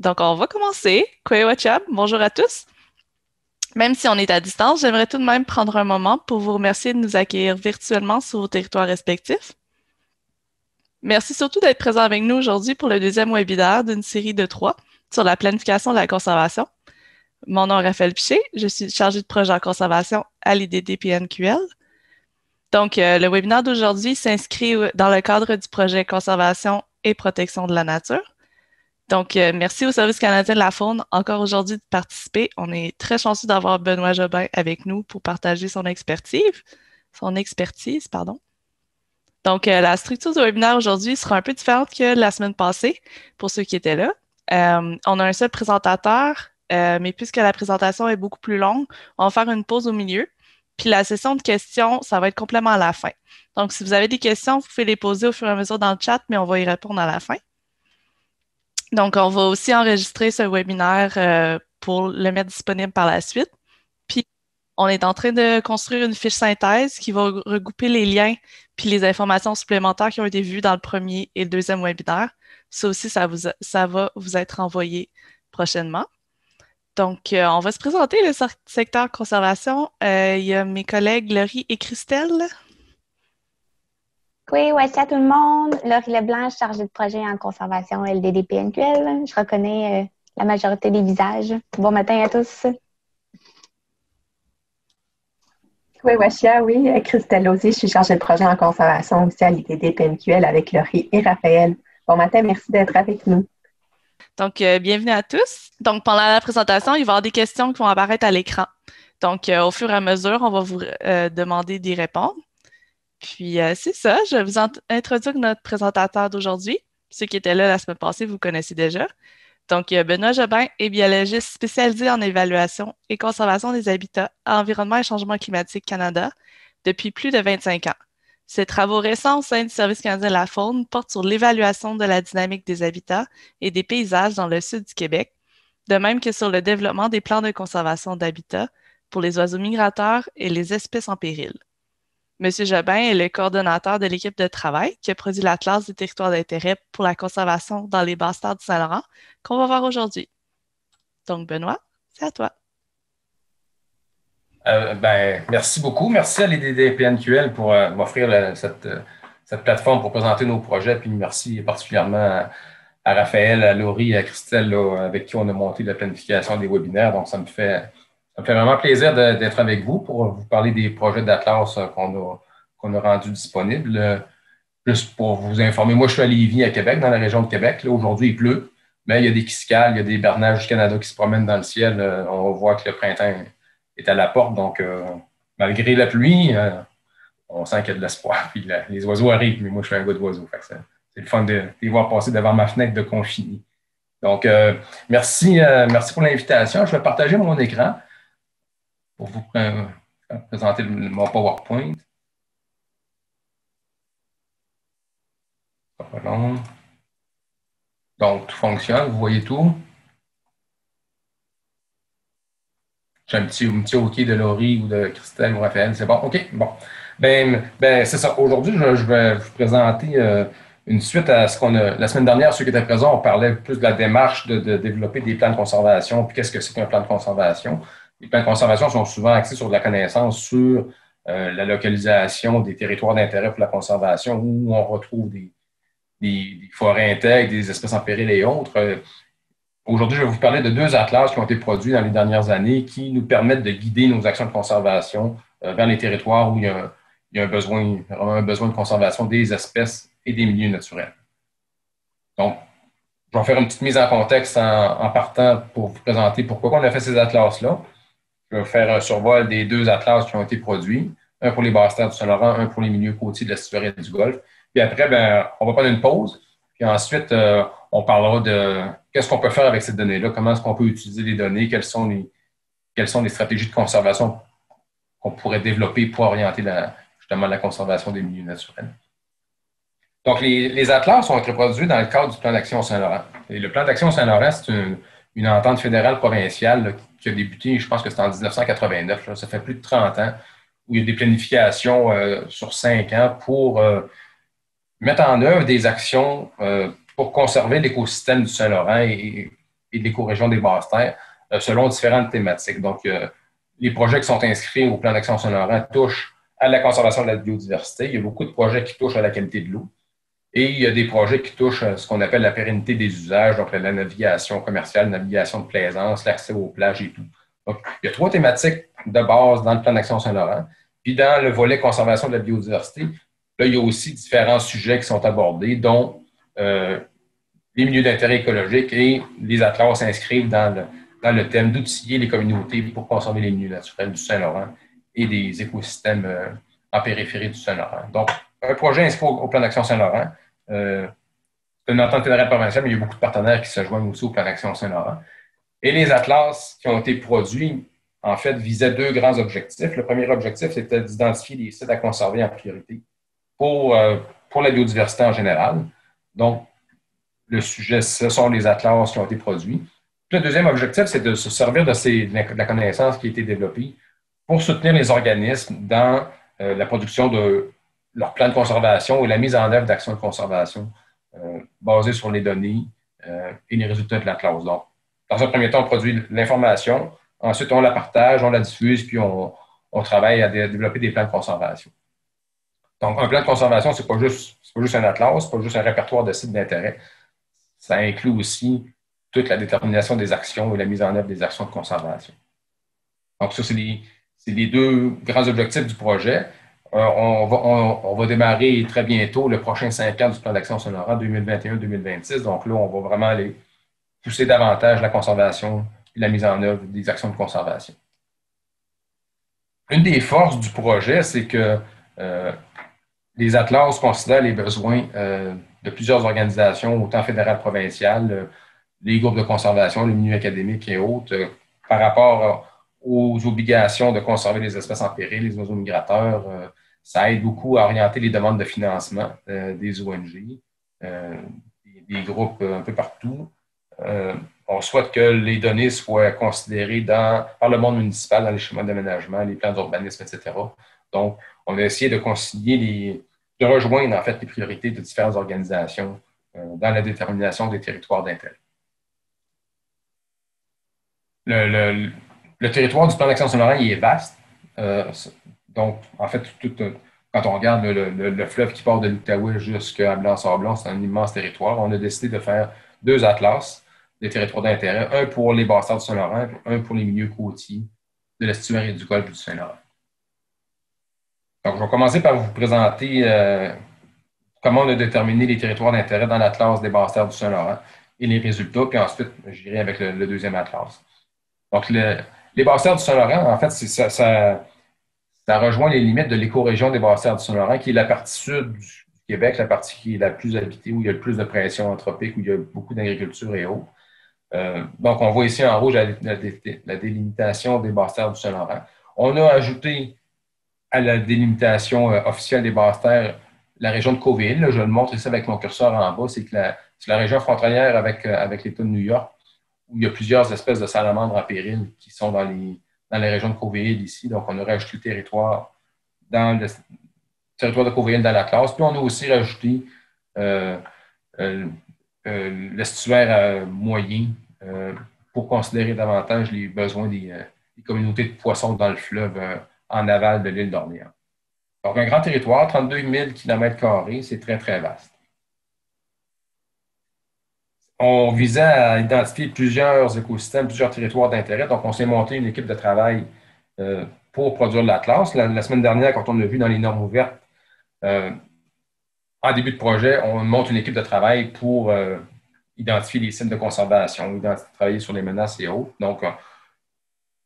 Donc, on va commencer. Kwewachab, bonjour à tous. Même si on est à distance, j'aimerais tout de même prendre un moment pour vous remercier de nous accueillir virtuellement sur vos territoires respectifs. Merci surtout d'être présent avec nous aujourd'hui pour le deuxième webinaire d'une série de trois sur la planification de la conservation. Mon nom est Raphaël Piché, je suis chargée de projet en conservation à l'IDDPNQL. Donc, euh, le webinaire d'aujourd'hui s'inscrit dans le cadre du projet Conservation et protection de la nature. Donc, euh, merci au Service canadien de la faune encore aujourd'hui de participer. On est très chanceux d'avoir Benoît Jobin avec nous pour partager son expertise. Son expertise, pardon. Donc, euh, la structure du webinaire aujourd'hui sera un peu différente que la semaine passée pour ceux qui étaient là. Euh, on a un seul présentateur, mais puisque la présentation est beaucoup plus longue, on va faire une pause au milieu. Puis la session de questions, ça va être complètement à la fin. Donc, si vous avez des questions, vous pouvez les poser au fur et à mesure dans le chat, mais on va y répondre à la fin. Donc, on va aussi enregistrer ce webinaire euh, pour le mettre disponible par la suite. Puis, on est en train de construire une fiche synthèse qui va regrouper les liens puis les informations supplémentaires qui ont été vues dans le premier et le deuxième webinaire. Ça aussi, ça, va vous être envoyé prochainement. Donc, euh, on va se présenter le secteur conservation. Euh, il y a mes collègues Laurie et Christelle. Oui, ouais, à tout le monde. Laurie Leblanc, chargée de projet en conservation LDDPNQL. Je reconnais euh, la majorité des visages. Bon matin à tous. Oui, Wachia, oui. Christelle aussi, je suis chargée de projet en conservation aussi à l'IDDPNQL avec Laurie et Raphaël. Bon matin, merci d'être avec nous. Donc, euh, bienvenue à tous. Donc, pendant la présentation, il va y avoir des questions qui vont apparaître à l'écran. Donc, euh, au fur et à mesure, on va vous demander d'y répondre. Puis euh, c'est ça, je vais vous introduire notre présentateur d'aujourd'hui. Ceux qui étaient là la semaine passée, vous connaissez déjà. Donc, Benoît Jobin est biologiste spécialisé en évaluation et conservation des habitats, environnement et changement climatique Canada depuis plus de 25 ans. Ses travaux récents au sein du Service canadien de la faune portent sur l'évaluation de la dynamique des habitats et des paysages dans le sud du Québec, de même que sur le développement des plans de conservation d'habitats pour les oiseaux migrateurs et les espèces en péril. M. Jobin est le coordonnateur de l'équipe de travail qui a produit l'Atlas des territoires d'intérêt pour la conservation dans les basses terres du Saint-Laurent qu'on va voir aujourd'hui. Donc, Benoît, c'est à toi. Euh, ben, merci beaucoup. Merci à l'IDDPNQL pour euh, m'offrir cette, cette, plateforme pour présenter nos projets. Puis merci particulièrement à, Raphaël, à Laurie à Christelle, avec qui on a monté la planification des webinaires. Donc, ça me fait ça me fait vraiment plaisir d'être avec vous pour vous parler des projets d'Atlas euh, qu'on a, a rendus disponibles. Juste pour vous informer, moi, je suis à Lévis, à Québec, dans la région de Québec. Aujourd'hui, il pleut, mais il y a des quiscales, il y a des bernages du Canada qui se promènent dans le ciel. Euh, on voit que le printemps est à la porte. Donc, euh, malgré la pluie, on sent qu'il y a de l'espoir. Puis les oiseaux arrivent, mais moi, je suis un gars d'oiseaux. C'est le fun de, les voir passer devant ma fenêtre de Conchini. Donc, merci, merci pour l'invitation. Je vais partager mon écran pour vous présenter mon PowerPoint. Donc, tout fonctionne, vous voyez tout. J'ai un petit, un petit OK de Laurie ou de Christelle ou Raphaël, c'est bon? OK, bon. Ben, ben c'est ça. Aujourd'hui, je, vais vous présenter euh, une suite à ce qu'on a. La semaine dernière, ceux qui étaient présents, on parlait plus de la démarche de, de développer des plans de conservation, puis qu'est-ce que c'est qu'un plan de conservation les plans de conservation sont souvent axés sur de la connaissance sur euh, la localisation des territoires d'intérêt pour la conservation où on retrouve des, forêts intègres, des espèces en péril et autres. Euh, aujourd'hui, je vais vous parler de deux atlas qui ont été produits dans les dernières années qui nous permettent de guider nos actions de conservation euh, vers les territoires où il y a, un, besoin, vraiment un besoin de conservation des espèces et des milieux naturels. Donc, je vais faire une petite mise en contexte en, en partant pour vous présenter pourquoi on a fait ces atlas-là. Je vais faire un survol des deux atlas qui ont été produits, un pour les basses terres du Saint-Laurent, un pour les milieux côtiers de la du Golfe. Puis après, ben, on va prendre une pause. Puis ensuite, euh, on parlera de qu'est-ce qu'on peut faire avec ces données-là, comment est-ce qu'on peut utiliser les données, quelles sont les, sont les stratégies de conservation qu'on pourrait développer pour orienter justement la conservation des milieux naturels. Donc, les, atlas ont été produits dans le cadre du plan d'action Saint-Laurent. Et le plan d'action Saint-Laurent, c'est une, une entente fédérale provinciale qui a débuté, je pense que c'était en 1989, ça fait plus de 30 ans, où il y a des planifications euh, sur cinq ans pour euh, mettre en œuvre des actions euh, pour conserver l'écosystème du Saint-Laurent et, et de l'écorégion des basses-terres selon différentes thématiques. Donc, les projets qui sont inscrits au plan d'action Saint-Laurent touchent à la conservation de la biodiversité. Il y a beaucoup de projets qui touchent à la qualité de l'eau. Et il y a des projets qui touchent à ce qu'on appelle la pérennité des usages, donc la navigation commerciale, la navigation de plaisance, l'accès aux plages et tout. Donc, il y a trois thématiques de base dans le plan d'action Saint-Laurent. Puis dans le volet conservation de la biodiversité, là, il y a aussi différents sujets qui sont abordés, dont euh, les milieux d'intérêt écologique et les atlas s'inscrivent dans le, thème d'outiller les communautés pour conserver les milieux naturels du Saint-Laurent et des écosystèmes euh, en périphérie du Saint-Laurent. Donc, un projet inscrit au, plan d'action Saint-Laurent. Euh, c'est une entente fédérale provinciale, mais il y a beaucoup de partenaires qui se joignent aussi au plan d'action Saint-Laurent. Et les atlas qui ont été produits, en fait, visaient deux grands objectifs. Le premier objectif, c'était d'identifier les sites à conserver en priorité pour, euh, pour la biodiversité en général. Donc, le sujet, ce sont les atlas qui ont été produits. Le deuxième objectif, c'est de se servir de, ces, de la connaissance qui a été développée pour soutenir les organismes dans euh, la production de leur plan de conservation et la mise en œuvre d'actions de conservation euh, basées sur les données euh, et les résultats de la. Donc, dans un premier temps, on produit l'information, ensuite on la partage, on la diffuse, puis on, travaille à développer des plans de conservation. Donc, un plan de conservation, ce n'est pas, juste, un atlas, ce n'est pas juste un répertoire de sites d'intérêt. Ça inclut aussi toute la détermination des actions et la mise en œuvre des actions de conservation. Donc, ça, c'est les deux grands objectifs du projet. Euh, on, va, démarrer très bientôt le prochain cinq ans du plan d'action sonora 2021-2026. Donc là, on va vraiment aller pousser davantage la conservation et la mise en œuvre des actions de conservation. Une des forces du projet, c'est que euh, les Atlas considèrent les besoins euh, de plusieurs organisations, autant fédérales, provinciales, les groupes de conservation, les milieux académiques et autres, par rapport aux obligations de conserver les espèces en péril, les oiseaux migrateurs. Euh, ça aide beaucoup à orienter les demandes de financement euh, des ONG, euh, des, groupes un peu partout. on souhaite que les données soient considérées dans, par le monde municipal dans les schémas d'aménagement, les plans d'urbanisme, etc. Donc, on a essayé de concilier les, de rejoindre en fait les priorités de différentes organisations dans la détermination des territoires d'intérêt. le, territoire du plan d'action Saint-Laurent, il est vaste. Euh, donc, en fait, quand on regarde le, fleuve qui part de l'Outaouais jusqu'à Blanc-Sablon, c'est un immense territoire. On a décidé de faire deux atlas des territoires d'intérêt, un pour les basses du Saint-Laurent un pour les milieux côtiers de l'estuaire et du golfe du Saint-Laurent. Donc, je vais commencer par vous présenter euh, comment on a déterminé les territoires d'intérêt dans l'atlas des basses du Saint-Laurent et les résultats, puis ensuite, j'irai avec le, deuxième atlas. Donc, le, les basses du Saint-Laurent, en fait, ça, ça, rejoint les limites de l'écorégion des basses du Saint-Laurent, qui est la partie sud du Québec, la partie qui est la plus habitée, où il y a le plus de pression anthropique, où il y a beaucoup d'agriculture et autres. Euh, donc, on voit ici en rouge la, délimitation des basses terres du Saint-Laurent. On a ajouté à la délimitation euh, officielle des basses terres la région de Coville. je le montre ici avec mon curseur en bas. C'est la, la région frontalière avec, euh, avec l'État de New York où il y a plusieurs espèces de salamandres en péril qui sont dans les, dans les régions de Coville ici. Donc, on a rajouté le territoire dans le territoire de dans la classe. Puis, on a aussi rajouté euh, euh, euh, l'estuaire moyen pour considérer davantage les besoins des, des, communautés de poissons dans le fleuve en aval de l'île d'Orléans. Donc, un grand territoire, 32 000 km, c'est très, très vaste on visait à identifier plusieurs écosystèmes, plusieurs territoires d'intérêt. Donc, on s'est monté une équipe de travail euh, pour produire l'Atlas. La, semaine dernière, quand on l'a vu dans les normes ouvertes, euh, en début de projet, on monte une équipe de travail pour euh, identifier les sites de conservation, travailler sur les menaces et autres. Donc,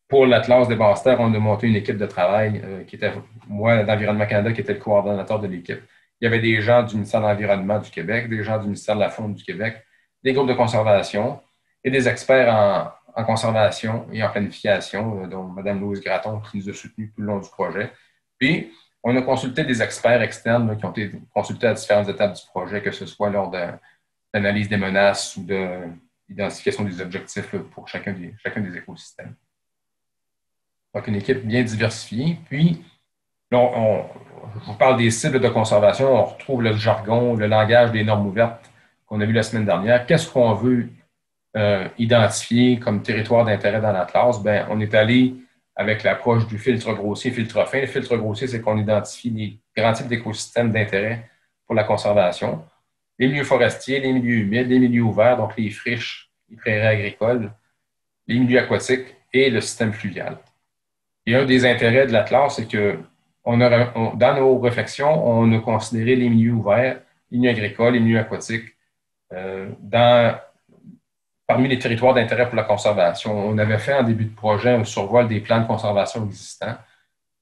pour l'Atlas des basses on a monté une équipe de travail qui était, moi, d'Environnement Canada, qui était le coordonnateur de l'équipe. Il y avait des gens du ministère de l'Environnement du Québec, des gens du ministère de la Faune du Québec, des groupes de conservation et des experts en, conservation et en planification, euh, dont Mme Louise Graton qui nous a soutenus tout le long du projet. Puis, on a consulté des experts externes qui ont été consultés à différentes étapes du projet, que ce soit lors de l'analyse des menaces ou de l'identification des objectifs pour chacun des, chacun des écosystèmes. Donc, une équipe bien diversifiée. Puis, on, je vous parle des cibles de conservation. On retrouve le jargon, le langage des normes ouvertes qu'on a vu la semaine dernière. Qu'est-ce qu'on veut euh, identifier comme territoire d'intérêt dans l'Atlas, ben, on est allé avec l'approche du filtre grossier, filtre fin. Le filtre grossier, c'est qu'on identifie les grands types d'écosystèmes d'intérêt pour la conservation. Les milieux forestiers, les milieux humides, les milieux ouverts, donc les friches, les prairies agricoles, les milieux aquatiques et le système fluvial. Et un des intérêts de l'Atlas, c'est que on dans nos réflexions, on a considéré les milieux ouverts, les milieux agricoles, les milieux aquatiques, dans, parmi les territoires d'intérêt pour la conservation. On avait fait en début de projet un survol des plans de conservation existants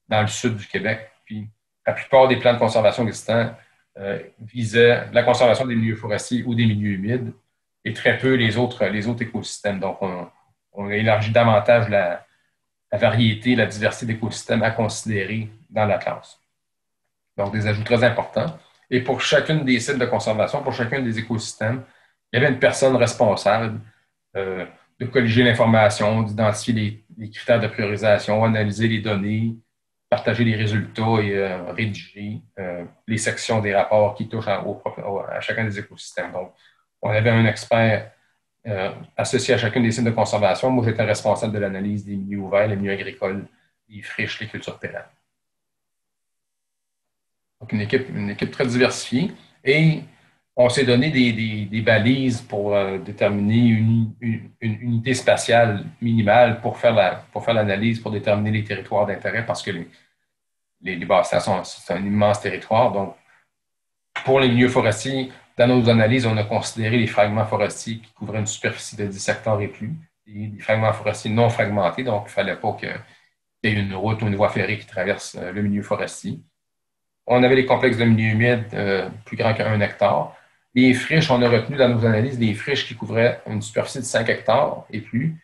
dans le sud du Québec. Puis la plupart des plans de conservation existants euh, visaient la conservation des milieux forestiers ou des milieux humides et très peu les autres, les autres écosystèmes. Donc, on, on a élargi davantage la, la variété, la diversité d'écosystèmes à considérer dans l'Atlas. Donc, des ajouts très importants. Et pour chacune des sites de conservation, pour chacun des écosystèmes, il y avait une personne responsable euh, de colliger l'information, d'identifier les, critères de priorisation, analyser les données, partager les résultats et euh, rédiger euh, les sections des rapports qui touchent à, chacun des écosystèmes. Donc, on avait un expert euh, associé à chacune des sites de conservation. Moi, j'étais responsable de l'analyse des milieux ouverts, les milieux agricoles, les friches, les cultures pérennes. Donc, une équipe, une équipe très diversifiée. Et on s'est donné des, balises pour euh, déterminer une, unité spatiale minimale pour faire, la, pour faire l'analyse, pour déterminer les territoires d'intérêt, parce que les, les, c'est un immense territoire. Donc, pour les milieux forestiers, dans nos analyses, on a considéré les fragments forestiers qui couvraient une superficie de 10 hectares et plus, et des fragments forestiers non fragmentés, donc il ne fallait pas qu'il y ait une route ou une voie ferrée qui traverse euh, le milieu forestier. On avait les complexes de milieu humide euh, plus grands qu'un hectare. Les friches, on a retenu dans nos analyses des friches qui couvraient une superficie de 5 hectares et plus,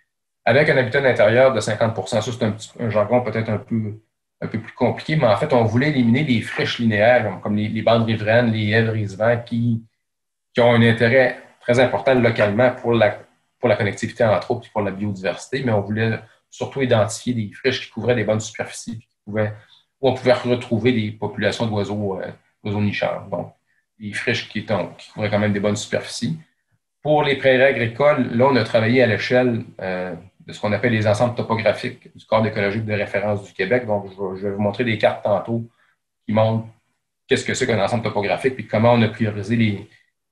avec un habitat intérieur de 50% Ça, c'est un, jargon peut-être un peu un peu plus compliqué, mais en fait, on voulait éliminer les friches linéaires, comme les, bandes riveraines, les haies qui, qui ont un intérêt très important localement pour la, pour la connectivité entre autres et pour la biodiversité, mais on voulait surtout identifier des friches qui couvraient des bonnes superficies, où on pouvait retrouver des populations d'oiseaux euh, nicheurs. Donc, des friches qui, couvraient quand même des bonnes superficies. Pour les prairies agricoles, là, on a travaillé à l'échelle euh, de ce qu'on appelle les ensembles topographiques du Corps écologique de référence du Québec. Donc, je vais, vous montrer des cartes tantôt qui montrent qu'est-ce que c'est qu'un ensemble topographique, puis comment on a priorisé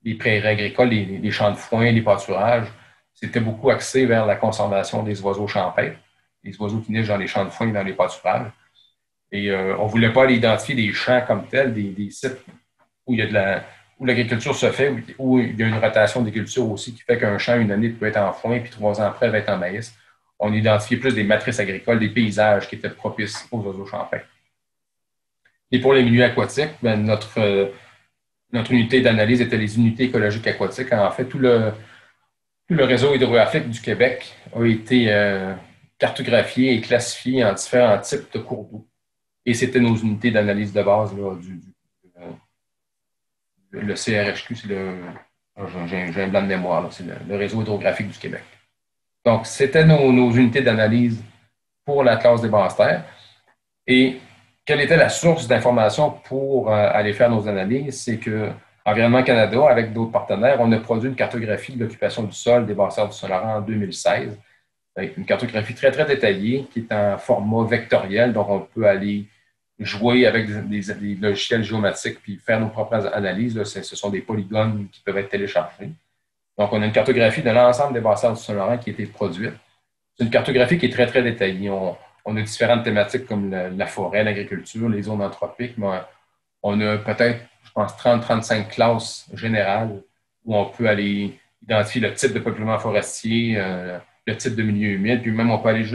les, prairies agricoles, les, champs de foin, les pâturages. C'était beaucoup axé vers la conservation des oiseaux champêtres, les oiseaux qui nichent dans les champs de foin et dans les pâturages. Et euh, on ne voulait pas aller identifier des champs comme tels, des, sites où l'agriculture se fait, où il y a une rotation des cultures aussi qui fait qu'un champ, une année, peut être en foin, puis trois ans après, va être en maïs on identifiait plus des matrices agricoles, des paysages qui étaient propices aux oiseaux champêtres. Et pour les milieux aquatiques, ben, notre, euh, notre unité d'analyse était les unités écologiques aquatiques. En fait, tout le, le réseau hydrographique du Québec a été euh, cartographié et classifié en différents types de cours d'eau. Et c'était nos unités d'analyse de base du, euh, le CRHQ, c'est le. J'ai un blanc de mémoire, c'est le réseau hydrographique du Québec. Donc, c'était nos, unités d'analyse pour la classe des basses terres. Et quelle était la source d'information pour euh, aller faire nos analyses? C'est que Environnement Canada, avec d'autres partenaires, on a produit une cartographie de l'occupation du sol des basses du Saint-Laurent en 2016. Une cartographie très, très détaillée qui est en format vectoriel, donc on peut aller jouer avec des, logiciels géomatiques puis faire nos propres analyses. Ce sont des polygones qui peuvent être téléchargés. Donc, on a une cartographie de l'ensemble des bassins du Saint-Laurent qui a été produite. C'est une cartographie qui est très, très détaillée. On, a différentes thématiques comme la, forêt, l'agriculture, les zones anthropiques, mais on a peut-être, je pense, 30-35 classes générales où on peut aller identifier le type de peuplement forestier, euh, le type de milieu humide, puis même on peut aller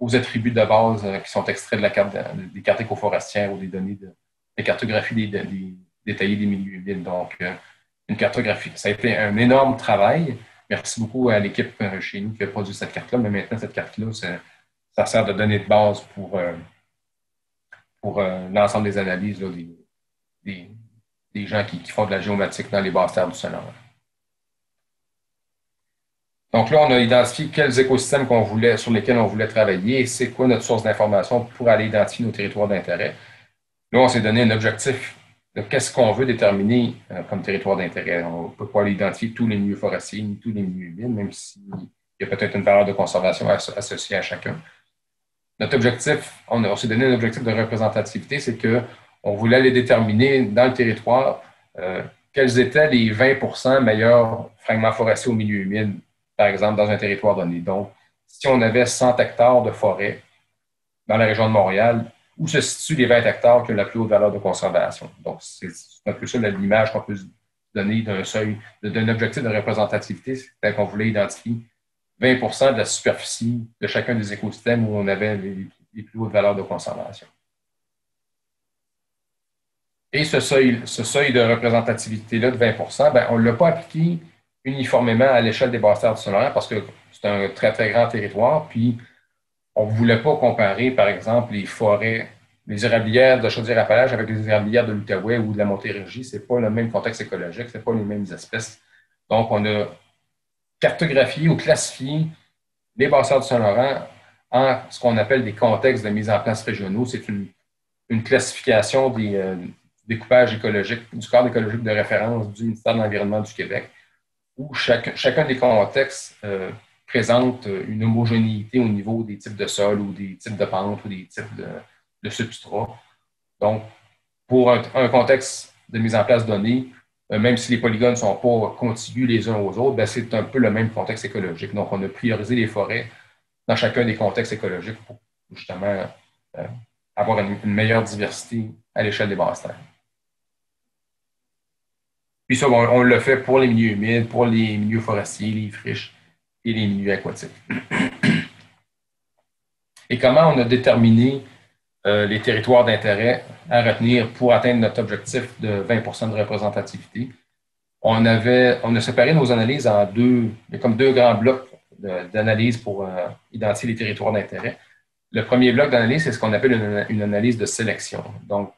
jusqu'aux attributs de base euh, qui sont extraits de la carte des cartes écoforestières ou des données de, cartographie des, détaillées des milieux humides. Donc, euh, une cartographie. Ça a été un énorme travail. Merci beaucoup à l'équipe euh, chez nous qui a produit cette carte-là, mais maintenant, cette carte-là, ça, sert de données de base pour, pour l'ensemble des analyses des, gens qui, font de la géomatique dans les basses terres du sol. Donc là, on a identifié quels écosystèmes qu'on voulait, sur lesquels on voulait travailler c'est quoi notre source d'information pour aller identifier nos territoires d'intérêt. Là, on s'est donné un objectif qu'est-ce qu'on veut déterminer euh, comme territoire d'intérêt. On ne peut pas identifier tous les milieux forestiers ni tous les milieux humides, même s'il y a peut-être une valeur de conservation associée à chacun. Notre objectif, on, s'est donné un objectif de représentativité, c'est qu'on voulait aller déterminer dans le territoire euh, quels étaient les 20% meilleurs fragments forestiers au milieu humide, par exemple, dans un territoire donné. Donc, si on avait 100 hectares de forêt dans la région de Montréal, où se situent les 20 hectares qui ont la plus haute valeur de conservation? Donc, c'est un peu ça l'image qu'on peut donner d'un seuil, d'un objectif de représentativité, c'est qu'on voulait identifier 20% de la superficie de chacun des écosystèmes où on avait les, plus hautes valeurs de conservation. Et ce seuil, ce seuil de représentativité-là de 20% ben, on ne l'a pas appliqué uniformément à l'échelle des basses terres du Saint-Laurent parce que c'est un très, très grand territoire. Puis, on ne voulait pas comparer, par exemple, les forêts, les érablières de Chaudière-Appalaches avec les érablières de l'Outaouais ou de la Montérégie. Ce n'est pas le même contexte écologique, ce n'est pas les mêmes espèces. Donc, on a cartographié ou classifié les bassins du Saint-Laurent en ce qu'on appelle des contextes de mise en place régionaux. C'est une, classification des euh, découpages écologiques, du cadre écologique de référence du ministère de l'Environnement du Québec, où chacun des contextes euh, présente une homogénéité au niveau des types de sols ou des types de pentes ou des types de, substrats. Donc, pour un, contexte de mise en place donné, euh, même si les polygones ne sont pas contigus les uns aux autres, ben, c'est un peu le même contexte écologique. Donc, on a priorisé les forêts dans chacun des contextes écologiques pour justement euh, avoir une, meilleure diversité à l'échelle des basses terres. Puis ça, on, on, le fait pour les milieux humides, pour les milieux forestiers, les friches, et les milieux aquatiques. Et comment on a déterminé euh, les territoires d'intérêt à retenir pour atteindre notre objectif de 20% de représentativité? On, avait, on a séparé nos analyses en deux, comme deux grands blocs d'analyse pour euh, identifier les territoires d'intérêt. Le premier bloc d'analyse, c'est ce qu'on appelle une, analyse de sélection. Donc,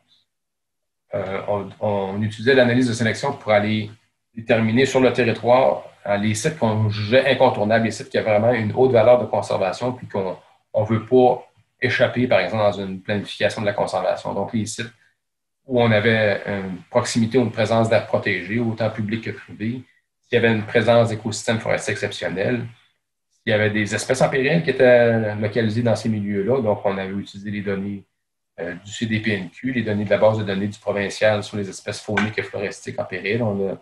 on, on, utilisait l'analyse de sélection pour aller déterminer sur le territoire les sites qu'on jugeait incontournables, les sites qui ont vraiment une haute valeur de conservation, puis qu'on ne veut pas échapper, par exemple, dans une planification de la conservation. Donc, les sites où on avait une proximité ou une présence d'air protégé, autant public que privé, s'il y avait une présence d'écosystèmes forestiers exceptionnels, s'il y avait des espèces en péril qui étaient localisées dans ces milieux-là. Donc, on avait utilisé les données euh, du CDPNQ, les données de la base de données du provincial sur les espèces fauniques et floristiques en péril. On a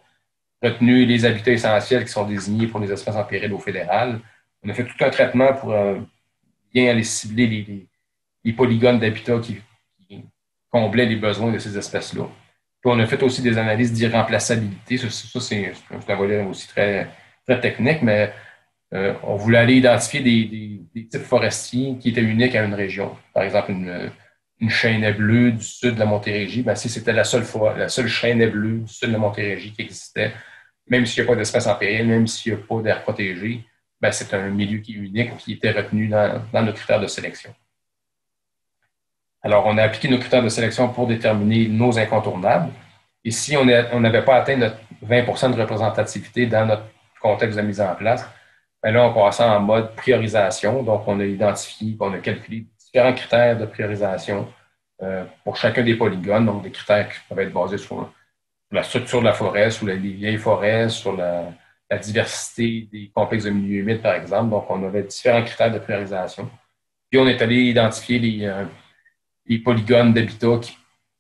retenu les habitats essentiels qui sont désignés pour les espèces en péril au fédéral. On a fait tout un traitement pour euh, bien aller cibler les, polygones d'habitats qui, comblaient les besoins de ces espèces-là. Puis on a fait aussi des analyses d'irremplaçabilité. Ça, c'est un volet aussi très, très technique, mais euh, on voulait aller identifier des, des, types forestiers qui étaient uniques à une région. Par exemple, une, une chaîne bleue du sud de la Montérégie. Ben, si c'était la seule fois, la seule chaîne bleue du sud de la Montérégie qui existait, même s'il n'y a pas d'espèce en péril, même s'il n'y a pas d'air protégé, ben, c'est un milieu qui est unique, qui était retenu dans, nos critères de sélection. Alors, on a appliqué nos critères de sélection pour déterminer nos incontournables. Et si on n'avait pas atteint notre 20% de représentativité dans notre contexte de mise en place, ben là, on passait en mode priorisation. Donc, on a identifié, on a calculé différents critères de priorisation euh, pour chacun des polygones, donc des critères qui peuvent être basés sur la structure de la forêt, sur les vieilles forêts, sur la, diversité des complexes de milieux humides, par exemple. Donc, on avait différents critères de priorisation. Puis, on est allé identifier les, euh, polygones d'habitat qui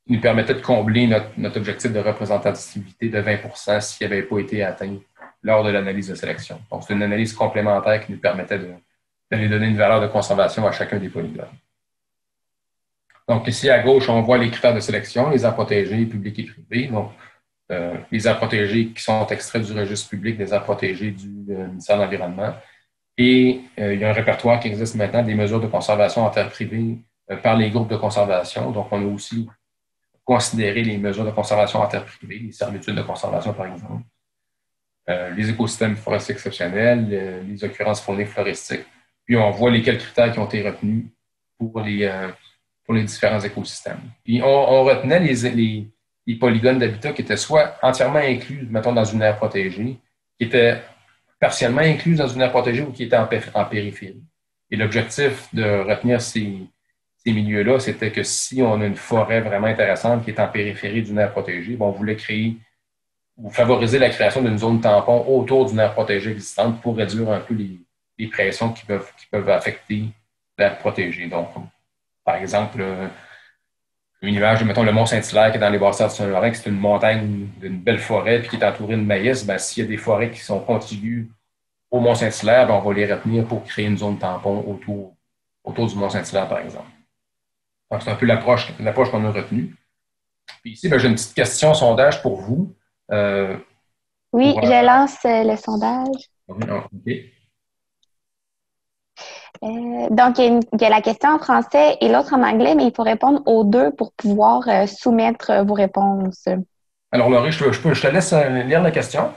nous permettaient de combler notre, objectif de représentativité de 20% s'il n'avait pas été atteint lors de l'analyse de sélection. Donc, c'est une analyse complémentaire qui nous permettait de, de donner une valeur de conservation à chacun des polygones. Donc, ici à gauche, on voit les critères de sélection, les aires protégées, publics et privés. Donc, euh, les aires protégées qui sont extraits du registre public, des aires protégées du euh, ministère de l'Environnement. Et euh, il y a un répertoire qui existe maintenant des mesures de conservation en terre privée par les groupes de conservation. Donc, on a aussi considéré les mesures de conservation en terre privée, les servitudes de conservation, par exemple, les écosystèmes forestiers exceptionnels, les occurrences fauniques floristiques. Puis, on voit lesquels critères qui ont été retenus pour les, les différents écosystèmes. Puis, on, retenait les polygones d'habitat qui étaient soit entièrement inclus, mettons, dans une aire protégée, qui étaient partiellement inclus dans une aire protégée ou qui étaient en, périphérie. Et l'objectif de retenir ces, ces milieux-là, c'était que si on a une forêt vraiment intéressante qui est en périphérie d'une aire protégée, bon, on voulait créer ou favoriser la création d'une zone tampon autour d'une aire protégée existante pour réduire un peu les, pressions qui peuvent, qui peuvent affecter l'aire protégée. Donc, par exemple, une image de, mettons, le Mont Saint-Hilaire qui est dans les basses de Saint-Laurent, qui c'est une montagne d'une belle forêt puis qui est entourée de maïs, ben, s'il y a des forêts qui sont contiguës au Mont Saint-Hilaire, ben, on va les retenir pour créer une zone tampon autour, autour du Mont Saint-Hilaire, par exemple. Donc, c'est un peu l'approche qu'on a retenue. Puis ici, ben, j'ai une petite question sondage pour vous. Euh, oui, je lance euh, le sondage. OK. Euh, donc, il y, a la question en français et l'autre en anglais, mais il faut répondre aux deux pour pouvoir soumettre vos réponses. Alors, Laurie, je, je te laisse lire la question.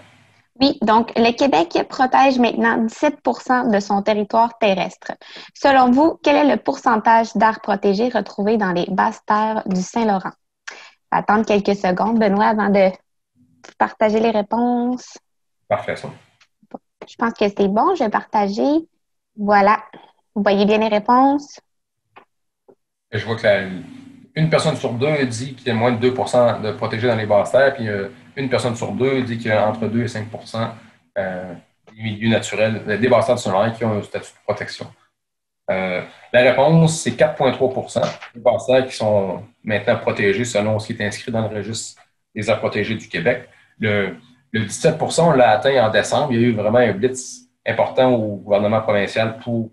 Oui, donc le Québec protège maintenant 17% de son territoire terrestre. Selon vous, quel est le pourcentage d'art protégés retrouvés dans les basses terres du Saint-Laurent? Attendre quelques secondes, Benoît, avant de partager les réponses. Parfait, ça. Je pense que c'est bon, je vais partager. Voilà. Vous voyez bien les réponses? Je vois que une personne sur deux dit qu'il y a moins de 2% de protégés dans les basses terres, puis euh, une personne sur deux dit qu'il y a entre 2 et 5% euh, des milieux naturels, des basses terres qui ont un statut de protection. Euh, la réponse, c'est 4,3% des basses terres qui sont maintenant protégées selon ce qui est inscrit dans le registre des aires protégées du Québec. Le, 17 on l'a atteint en décembre. Il y a eu vraiment un blitz important au gouvernement provincial pour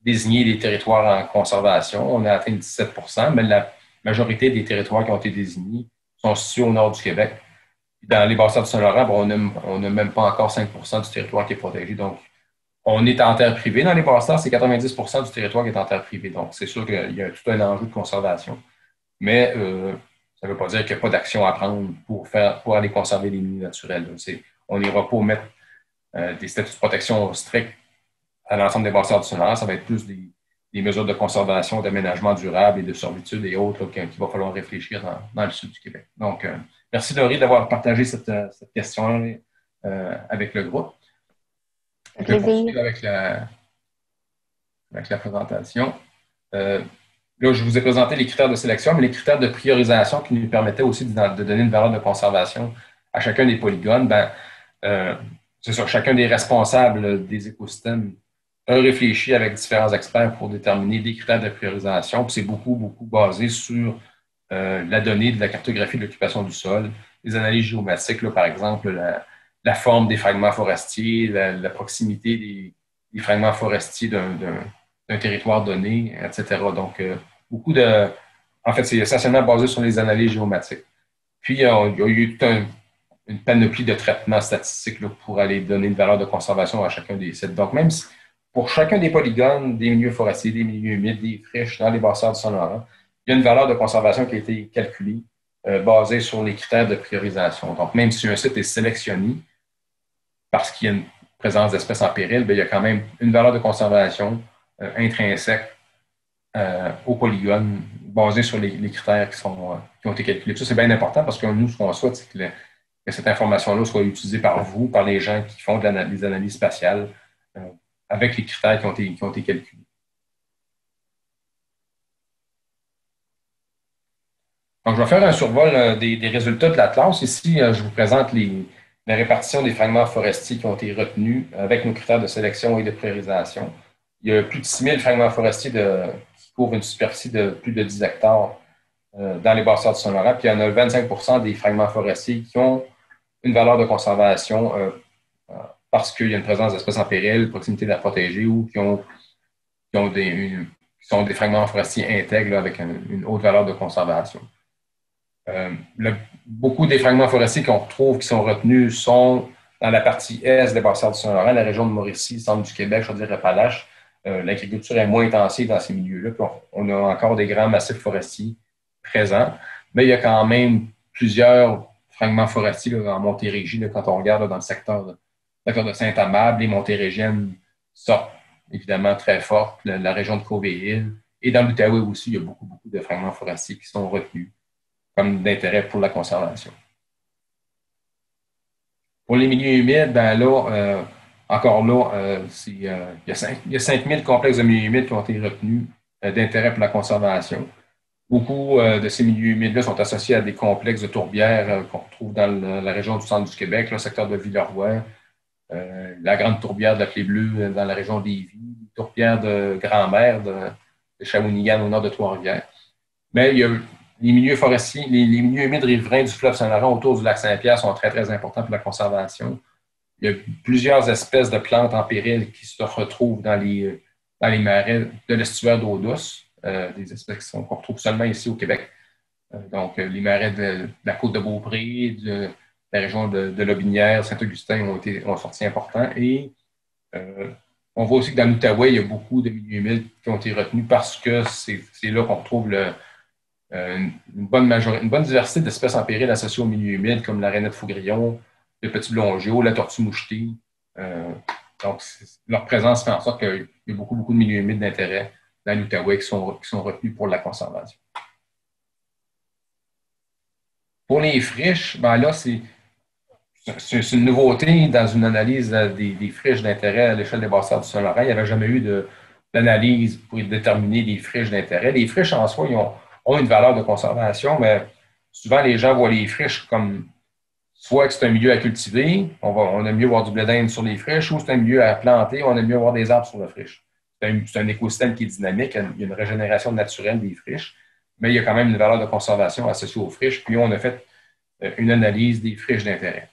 désigner des territoires en conservation. On a atteint 17% mais la majorité des territoires qui ont été désignés sont situés au nord du Québec. Dans les bassins du Saint-Laurent, on n'a même pas encore 5% du territoire qui est protégé. Donc, on est en terre privée dans les bassins, c'est 90% du territoire qui est en terre privée. Donc, c'est sûr qu'il y a tout un enjeu de conservation. Mais euh, ça ne veut pas dire qu'il n'y a pas d'action à prendre pour, faire, pour aller conserver les milieux naturels. On n'ira pas mettre euh, des statuts de protection stricts à l'ensemble des bassins du Saint-Laurent. Ça va être plus des, des mesures de conservation, d'aménagement durable et de servitude et autres qu'il va falloir réfléchir dans, le sud du Québec. Donc, euh, merci Laurie d'avoir partagé cette, euh, question euh, avec le groupe. Je vais avec la, avec la présentation. là, je vous ai présenté les critères de sélection, mais les critères de priorisation qui nous permettaient aussi de, donner une valeur de conservation à chacun des polygones. Ben, c'est sur chacun des responsables des écosystèmes a réfléchi avec différents experts pour déterminer des critères de priorisation. c'est beaucoup, beaucoup basé sur euh, la donnée de la cartographie de l'occupation du sol, les analyses géomatiques, par exemple, la, forme des fragments forestiers, la, proximité des, fragments forestiers d'un territoire donné, etc. Donc, euh, beaucoup de. En fait, c'est essentiellement basé sur les analyses géomatiques. Puis, il y a eu toute une panoplie de traitements statistiques pour aller donner une valeur de conservation à chacun des sites. Donc, même si pour chacun des polygones, des milieux forestiers, des milieux humides, des friches dans les bassins du Saint-Laurent, il y a une valeur de conservation qui a été calculée euh, basée sur les critères de priorisation. Donc, même si un site est sélectionné parce qu'il y a une présence d'espèces en péril, bien, il y a quand même une valeur de conservation euh, intrinsèque euh, au polygone basée sur les, critères qui, sont, qui ont été calculés. Ça, c'est bien important parce que nous, ce qu'on souhaite, c'est que, cette information-là soit utilisée par vous, par les gens qui font des analyses spatiales avec les critères qui ont été, qui ont été calculés. Donc, je vais faire un survol euh, des, résultats de l'Atlas. Ici, euh, je vous présente les, la répartition des fragments forestiers qui ont été retenus avec nos critères de sélection et de priorisation. Il y a plus de 6 000 fragments forestiers qui couvrent une superficie de plus de 10 hectares euh, dans les bassins du Saint-Laurent. Puis il y en a 25% des fragments forestiers qui ont une valeur de conservation parce qu'il y a une présence d'espèces en péril, proximité d'air protégée ou qui ont, ont des, sont des fragments forestiers intègres avec une haute valeur de conservation. Euh, beaucoup des fragments forestiers qu'on retrouve, qui sont retenus, sont dans la partie est des bassins du Saint-Laurent, la région de Mauricie, centre du Québec, je veux dire Appalaches. Euh, l'agriculture est moins intensive dans ces milieux-là. On, a encore des grands massifs forestiers présents, mais il y a quand même plusieurs fragments forestiers en Montérégie, quand on regarde dans le secteur de Saint-Amable, les Montérégiennes sortent évidemment très fortes, la, région de Cauvéil. Et dans l'Outaouais aussi, il y a beaucoup, beaucoup de fragments forestiers qui sont retenus comme d'intérêt pour la conservation. Pour les milieux humides, ben là, euh, encore là, euh, euh, il, y a 5, 5000 complexes de milieux humides qui ont été retenus d'intérêt pour la conservation. Beaucoup de ces milieux humides-là sont associés à des complexes de tourbières qu'on retrouve dans la région du centre du Québec, le secteur de Villeroy, la grande tourbière de la Clé Bleue dans la région d'Évis, tourbière de Grand-Mère de, de Shawinigan au nord de Trois-Rivières. Mais les milieux forestiers, les, milieux humides riverains du fleuve Saint-Laurent autour du lac Saint-Pierre sont très, très importants pour la conservation. Il y a plusieurs espèces de plantes en péril qui se retrouvent dans les, dans les marais de l'estuaire d'eau douce, euh, des espèces qu'on retrouve seulement ici au Québec. Euh, donc, euh, les marais de, la côte de Beaupré, de, la région de, de Lobinière, Saint-Augustin ont, été, ont sorti importants. Et on voit aussi que dans l'Outaouais, il y a beaucoup de milieux humides qui ont été retenus parce que c'est là qu'on retrouve euh, une, bonne une bonne diversité d'espèces en péril associées aux milieux humides, comme la rainette faugrillon, le petit blongio, la tortue mouchetée. Euh, donc, leur présence fait en sorte qu'il y a beaucoup, beaucoup de milieux humides d'intérêt dans l'Outaouais qui sont, retenus pour la conservation. Pour les friches, ben là, c'est une nouveauté dans une analyse des, friches d'intérêt à l'échelle des bassins du Saint-Laurent. Il n'y avait jamais eu d'analyse pour déterminer des friches d'intérêt. Les friches en soi, ont une valeur de conservation, mais souvent les gens voient les friches comme soit que c'est un milieu à cultiver, on, va, on aime mieux voir du blé d'Inde sur les friches, ou c'est un milieu à planter, on aime mieux voir des arbres sur la friche. C'est un, écosystème qui est dynamique, il y a une régénération naturelle des friches, mais il y a quand même une valeur de conservation associée aux friches. Puis on a fait euh, une analyse des friches d'intérêt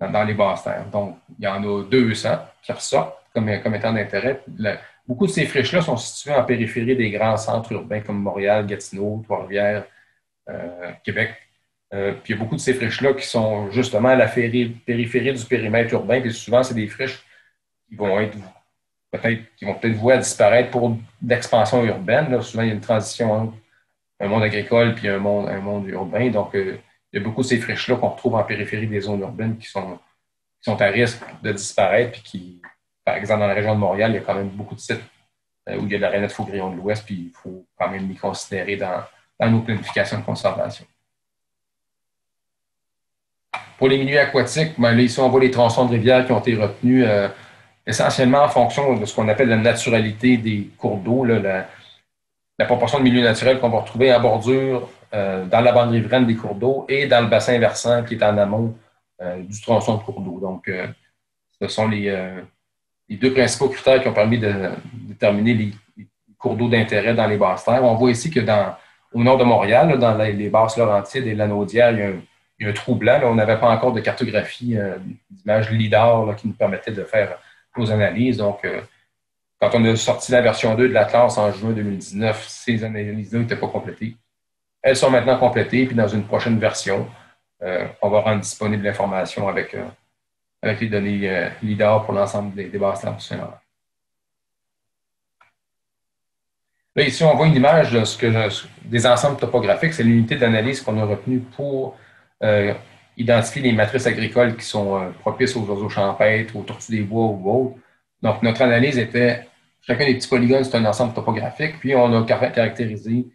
dans, les basses terres. Donc, il y en a 200 qui ressortent comme, comme étant d'intérêt. Beaucoup de ces friches-là sont situées en périphérie des grands centres urbains comme Montréal, Gatineau, Trois-Rivières, euh, Québec. Euh, puis il y a beaucoup de ces friches-là qui sont justement à la périphérie du périmètre urbain. Puis souvent, c'est des friches qui vont être peut-être qui vont peut-être vouer à disparaître pour l'expansion urbaine. Souvent, il y a une transition entre un monde agricole puis un monde, un monde urbain. Donc, euh, il y a beaucoup de ces friches-là qu'on retrouve en périphérie des zones urbaines qui sont, qui sont à risque de disparaître puis qui, par exemple, dans la région de Montréal, il y a quand même beaucoup de sites euh, où il y a de la rainette faugrillon de l'Ouest, puis il faut quand même les considérer dans, nos planifications de conservation. Pour les milieux aquatiques, ben ici, on voit les tronçons de rivière qui ont été retenus euh, essentiellement en fonction de ce qu'on appelle la naturalité des cours d'eau, la, proportion de milieux naturels qu'on va retrouver en bordure, euh, dans la bande riveraine des cours d'eau et dans le bassin versant qui est en amont du tronçon de cours d'eau. Donc, ce sont les, deux principaux critères qui ont permis de, déterminer les, cours d'eau d'intérêt dans les basses terres. On voit ici que dans, au nord de Montréal, dans les, basses Laurentides et l'Anaudière, il, il, y a un trou blanc. on n'avait pas encore de cartographie euh, d'images LIDAR qui nous permettait de faire nos analyses. Donc, euh, quand on a sorti la version 2 de l'Atlas en juin 2019, ces analyses-là n'étaient pas complétées. Elles sont maintenant complétées, puis dans une prochaine version, euh, on va rendre disponible l'information avec avec les données euh, LIDAR pour l'ensemble des, des du Saint-Laurent. Là, ici, on voit une image des ensembles topographiques. C'est l'unité d'analyse qu'on a retenue pour euh, identifier les matrices agricoles qui sont euh, propices aux oiseaux champêtres, aux tortues des bois ou autres. Donc, notre analyse était, chacun des petits polygones, c'est un ensemble topographique, puis on a caractérisé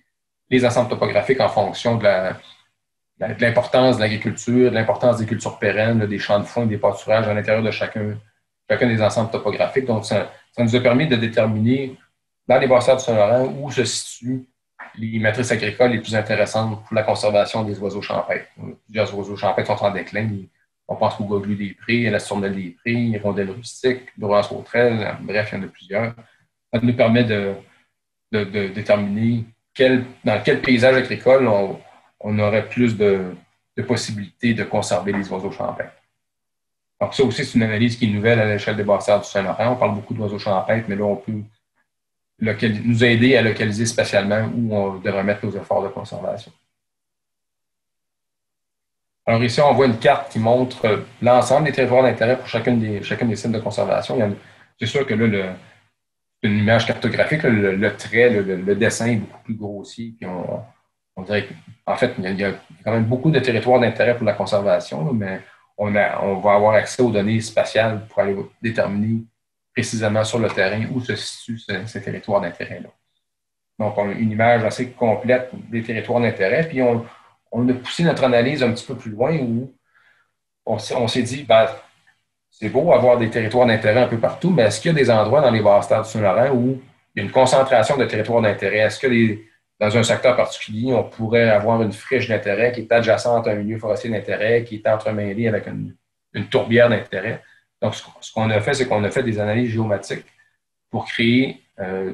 les ensembles topographiques en fonction de l'importance de l'agriculture, de l'importance des cultures pérennes, des champs de foin, des pâturages à l'intérieur de chacun, chacun des ensembles topographiques. Donc, ça, nous a permis de déterminer dans les bassins du Saint-Laurent où se situent les matrices agricoles les plus intéressantes pour la conservation des oiseaux champêtres. Plusieurs oiseaux champêtres sont en déclin. On pense au goglu des prés, à la sournelle des prés, hirondelle rustique, droit sauterelle, bref, il y en a plusieurs. Ça nous permet de, déterminer dans quel paysage agricole on, on aurait plus de, possibilités de conserver les oiseaux champêtres. Donc, ça aussi, c'est une analyse qui est nouvelle à l'échelle des basses du Saint-Laurent. On parle beaucoup d'oiseaux champêtres, mais là, on peut nous aider à localiser spatialement où on devrait mettre nos efforts de conservation. Alors ici, on voit une carte qui montre l'ensemble des territoires d'intérêt pour chacune des, chacune des sites de conservation. C'est sûr que là, c'est une image cartographique, le, trait, le, dessin est beaucoup plus grossier, puis on dirait qu'en fait, il y, a, quand même beaucoup de territoires d'intérêt pour la conservation, mais on, va avoir accès aux données spatiales pour aller déterminer précisément sur le terrain où se situent ces, territoires d'intérêt-là. Donc, on a une image assez complète des territoires d'intérêt, puis on, a poussé notre analyse un petit peu plus loin où on, s'est dit, ben, c'est beau avoir des territoires d'intérêt un peu partout, mais est-ce qu'il y a des endroits dans les basses terres du Saint-Laurent où il y a une concentration de territoires d'intérêt? Est-ce que dans un secteur particulier, on pourrait avoir une friche d'intérêt qui est adjacente à un milieu forestier d'intérêt, qui est entremêlée avec une, tourbière d'intérêt? Donc, ce qu'on a fait, c'est qu'on a fait des analyses géomatiques pour créer euh,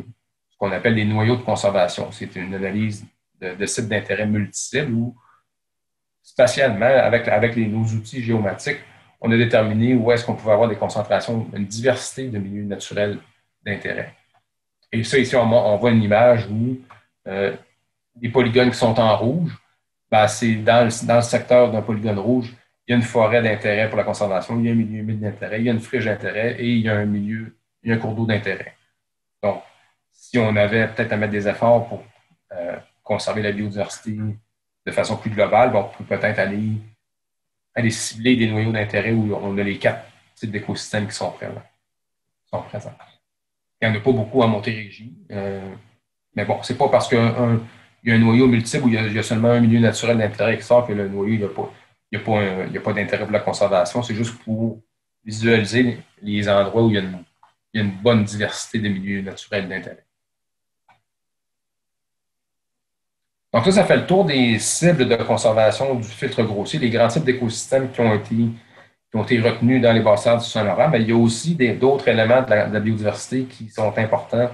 ce qu'on appelle des noyaux de conservation. C'est une analyse de, sites d'intérêt multiples où, spatialement, avec, avec nos outils géomatiques, on a déterminé où est-ce qu'on pouvait avoir des concentrations, une diversité de milieux naturels d'intérêt. Et ça, ici, on, voit une image où euh, les polygones qui sont en rouge, ben, c'est dans dans le secteur d'un polygone rouge, il y a une forêt d'intérêt pour la conservation, il y a un milieu humide d'intérêt, il y a une friche d'intérêt et il y a un milieu, il y a un cours d'eau d'intérêt. Donc, si on avait peut-être à mettre des efforts pour euh, conserver la biodiversité de façon plus globale, on peut peut-être aller, aller cibler des noyaux d'intérêt où on a les quatre types d'écosystèmes qui sont présents. Présents. Il n'y en a pas beaucoup à Montérégie. Euh, mais bon, c'est pas parce qu'il y a un noyau multiple où il y a, seulement un milieu naturel d'intérêt qui sort que le noyau, il n'y a pas, il a pas, d'intérêt pour la conservation. C'est juste pour visualiser les endroits où il y a une, y a une bonne diversité de milieux naturels d'intérêt. Donc ça, ça fait le tour des cibles de conservation du filtre grossier, les grands types d'écosystèmes qui ont été qui ont été retenus dans les bassins du Saint-Laurent, mais il y a aussi d'autres éléments de la, biodiversité qui sont importants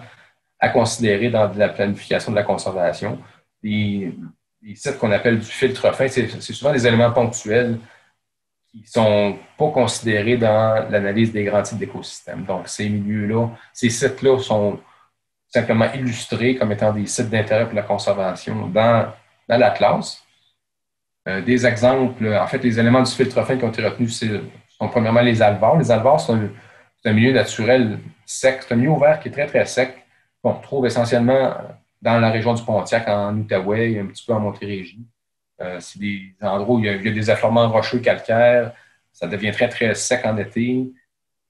à considérer dans la planification de la conservation. Les, sites qu'on appelle du filtre fin, c'est souvent des éléments ponctuels qui ne sont pas considérés dans l'analyse des grands types d'écosystèmes. Donc, ces milieux-là, ces sites-là sont simplement illustrés comme étant des sites d'intérêt pour la conservation dans, dans la classe. Euh, des exemples, en fait, les éléments du filtre fin qui ont été retenus sont premièrement les alvars. Les alvars, c'est un, milieu naturel sec, c'est un milieu ouvert qui est très, très sec, qu'on retrouve essentiellement dans la région du Pontiac, en Outaouais un petit peu en Montérégie. Euh, c'est des endroits où il y, a, des affleurements rocheux calcaires, ça devient très, très sec en été. Il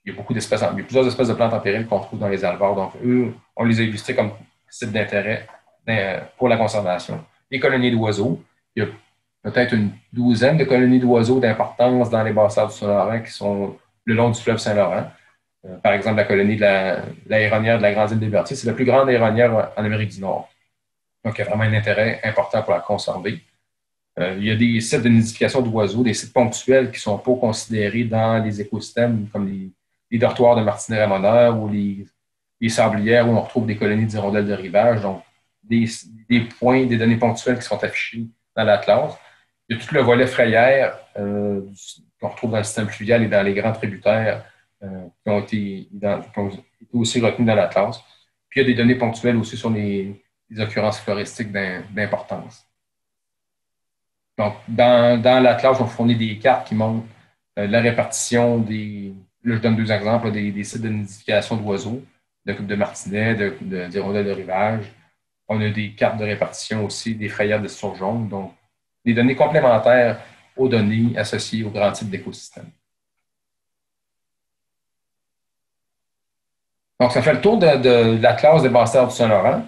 y a beaucoup d'espèces, plusieurs espèces de plantes en péril qu'on trouve dans les alvars. Donc, eux, on les a illustrés comme sites d'intérêt euh, pour la conservation. Les colonies d'oiseaux, il y a peut-être une douzaine de colonies d'oiseaux d'importance dans les bassins du Saint-Laurent qui sont le long du fleuve Saint-Laurent. Euh, par exemple, la colonie de la, de la Grande Île des c'est la plus grande aéronnière en Amérique du Nord. Donc, il y a vraiment un intérêt important pour la conserver. Euh, il y a des sites de nidification d'oiseaux, des sites ponctuels qui sont pas considérés dans les écosystèmes comme les, dortoirs de martinet ramoneur ou les, les, sablières où on retrouve des colonies d'hirondelles de rivage. Donc, des, des points, des données ponctuelles qui sont affichées dans l'Atlas. Il y a tout le volet frayère euh, qu'on retrouve dans le système fluvial et dans les grands tributaires euh, qui, ont été, aussi retenus dans l'Atlas. Puis il y a des données ponctuelles aussi sur les, occurrences floristiques d'importance. Donc, dans, dans l'Atlas, on fournit des cartes qui montrent euh, la répartition des. Là, je donne deux exemples des, sites de nidification d'oiseaux, de, de martinets, d'hirondelles de, de, rivage. On a des cartes de répartition aussi des frayères de surgeons. Donc, des données complémentaires aux données associées aux grands types d'écosystèmes. Donc, ça fait le tour de, la classe des du Saint-Laurent.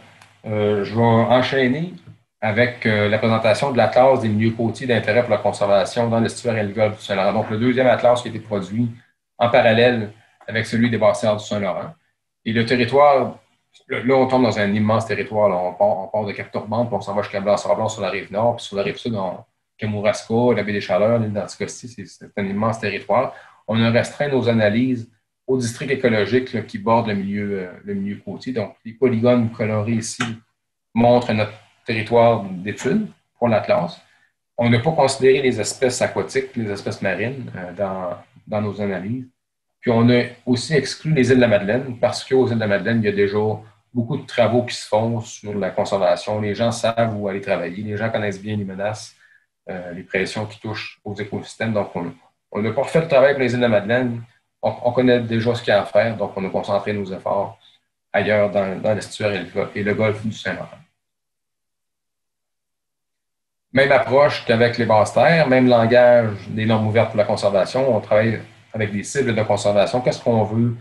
Euh, je vais enchaîner avec euh, la présentation de la classe des milieux côtiers d'intérêt pour la conservation dans l'estuaire et le golfe du Saint-Laurent. Donc, le deuxième atlas qui a été produit en parallèle avec celui des basses du Saint-Laurent. Et le territoire Là, on tombe dans un immense territoire. On, part, de Cap-Tourmente, puis on s'en va jusqu'à Blanc-Sablon sur la rive nord, puis sur la rive sud, on, Kamouraska, la baie des Chaleurs, l'île d'Anticosti, c'est un immense territoire. On a restreint nos analyses au district écologique qui borde le milieu, euh, le milieu côtier. Donc, les polygones colorés ici montrent notre territoire d'étude pour l'Atlas. On n'a pas considéré les espèces aquatiques, les espèces marines euh, dans, nos analyses. Puis on a aussi exclu les îles de la Madeleine parce qu'aux îles de la Madeleine, il y a déjà beaucoup de travaux qui se font sur la conservation. Les gens savent où aller travailler. Les gens connaissent bien les menaces, euh, les pressions qui touchent aux écosystèmes. Donc, on n'a pas fait le travail pour les îles de la Madeleine. On, connaît déjà ce qu'il y a à faire. Donc, on a concentré nos efforts ailleurs dans, l'estuaire et, le golfe du Saint-Laurent. Même approche qu'avec les basses terres, même langage des normes ouvertes pour la conservation. On travaille avec des cibles de conservation. Qu'est-ce qu'on veut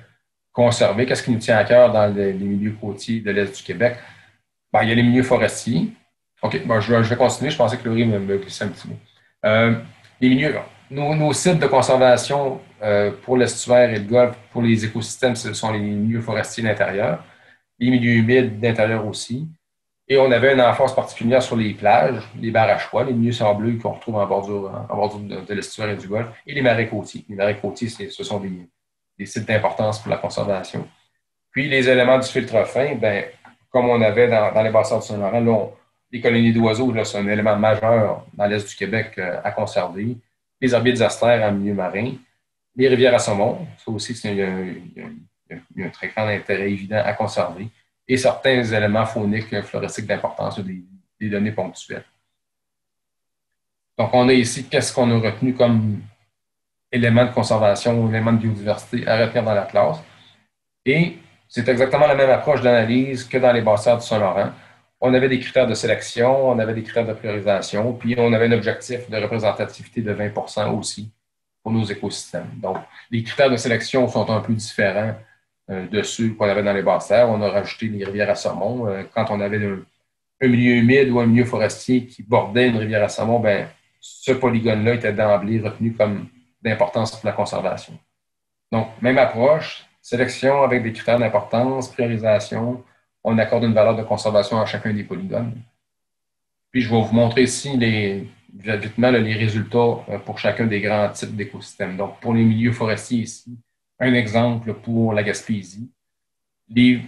conserver? Qu'est-ce qui nous tient à cœur dans les, milieux côtiers de l'Est du Québec? Ben, il y a les milieux forestiers. OK, ben, je, vais continuer. Je pensais que Laurie me, me glissait un petit mot. Euh, les milieux, nos, sites de conservation euh, pour l'estuaire et le golfe, pour les écosystèmes, ce sont les milieux forestiers d'intérieur. les milieux humides d'intérieur aussi. Et on avait une enfance particulière sur les plages, les barachois, les milieux sableux qu'on retrouve en bordure, en bordure de, l'estuaire et du golfe, et les marais côtiers. Les marais côtiers, ce sont des, sites d'importance pour la conservation. Puis les éléments du filtre fin, ben, comme on avait dans, les bassins du Saint-Laurent, les colonies d'oiseaux, c'est un élément majeur dans l'Est du Québec euh, à conserver. Les herbiers astères en milieu marin. Les rivières à saumon, ça aussi, c'est un, très grand intérêt évident à conserver. Et certains éléments fauniques, floristiques d'importance, des, des données ponctuelles. Donc, on a ici qu'est-ce qu'on a retenu comme élément de conservation ou élément de biodiversité à retenir dans la classe. Et c'est exactement la même approche d'analyse que dans les bassins du Saint-Laurent on avait des critères de sélection, on avait des critères de priorisation, puis on avait un objectif de représentativité de 20% aussi pour nos écosystèmes. Donc, les critères de sélection sont un peu différents euh, de ceux qu'on avait dans les basses terres. On a rajouté les rivières à saumon. Euh, quand on avait un, milieu humide ou un milieu forestier qui bordait une rivière à saumon, ben, ce polygone-là était d'emblée retenu comme d'importance pour la conservation. Donc, même approche, sélection avec des critères d'importance, priorisation, on accorde une valeur de conservation à chacun des polygones. Puis je vais vous montrer ici les, les résultats euh, pour chacun des grands types d'écosystèmes. Donc, pour les milieux forestiers ici, un exemple pour la Gaspésie. Les,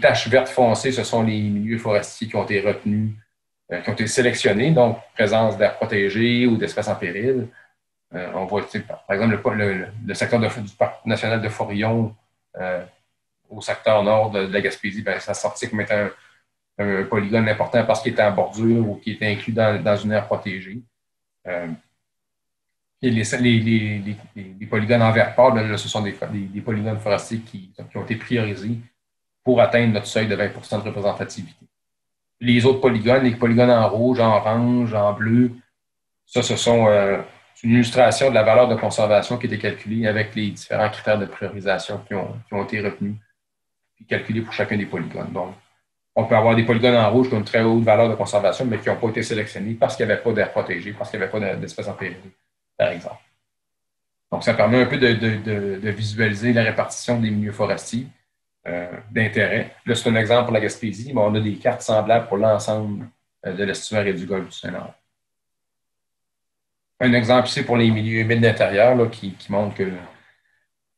taches vertes foncées, ce sont les milieux forestiers qui ont été retenus, euh, qui ont été sélectionnés, donc présence d'air protégé ou d'espèces en péril. Euh, on voit, par exemple, le, secteur du Parc national de Forillon au secteur nord de, la Gaspésie, ben, ça sortit comme étant un, polygone important parce qu'il était en bordure ou qu'il était inclus dans, une aire protégée. Euh, les, polygones en vert pâle, ce sont des, polygones forestiers qui, ont été priorisés pour atteindre notre seuil de 20% de représentativité. Les autres polygones, les polygones en rouge, en orange, en bleu, ça, ce sont euh, une illustration de la valeur de conservation qui été calculée avec les différents critères de priorisation qui ont été retenus calculé pour chacun des polygones. Donc, on peut avoir des polygones en rouge qui ont une très haute valeur de conservation, mais qui n'ont pas été sélectionnés parce qu'il n'y avait pas d'air protégé, parce qu'il n'y avait pas d'espèces en péril, par exemple. Donc, ça permet un peu de, visualiser la répartition des milieux forestiers euh, d'intérêt. Là, c'est un exemple pour la Gaspésie, mais on a des cartes semblables pour l'ensemble euh, de l'estuaire et du golfe du Saint-Laurent. Un exemple ici pour les milieux humides d'intérieur qui, qui montre que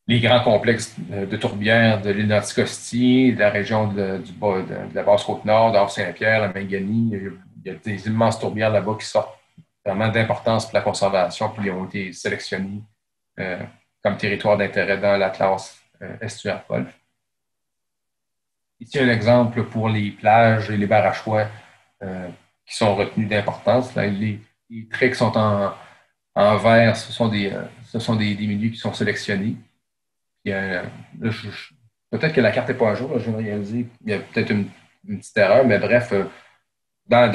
les grands complexes de tourbières de l'île d'Anticosti, de la région de, du bas, de, la Basse-Côte-Nord, d'Or-Saint-Pierre, la Mangani. Il y a des immenses tourbières là-bas qui sortent vraiment d'importance pour la conservation, puis ils ont été sélectionnés euh, comme territoire d'intérêt dans la classe euh, estuaire-golfe. Ici, un exemple pour les plages et les barachois euh, qui sont retenus d'importance. Les, les, traits qui sont en, vert, ce sont, des, ce sont des milieux qui sont sélectionnés peut-être que la carte n'est pas à jour, je viens de réaliser. Il y a peut-être une, petite erreur, mais bref, euh, dans,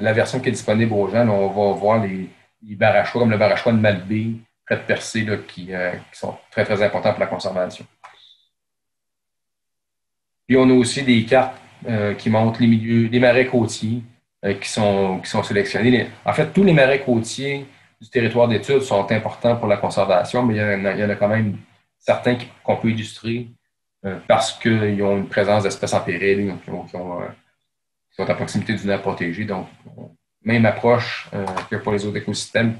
la version qui est disponible aux gens, on va voir les, barachois, comme le barachois de Malbé, près de Percé, qui, euh, qui, sont très, très importants pour la conservation. Puis on a aussi des cartes euh, qui montrent les milieux, les marais côtiers qui, sont, qui sont sélectionnés. en fait, tous les marais côtiers du territoire d'études sont importants pour la conservation, mais il y en a quand même certains qu'on peut illustrer euh, parce qu'ils ont une présence d'espèces en péril, qui, euh, sont à proximité d'une aire protégée. Donc, même approche euh, que pour les autres écosystèmes.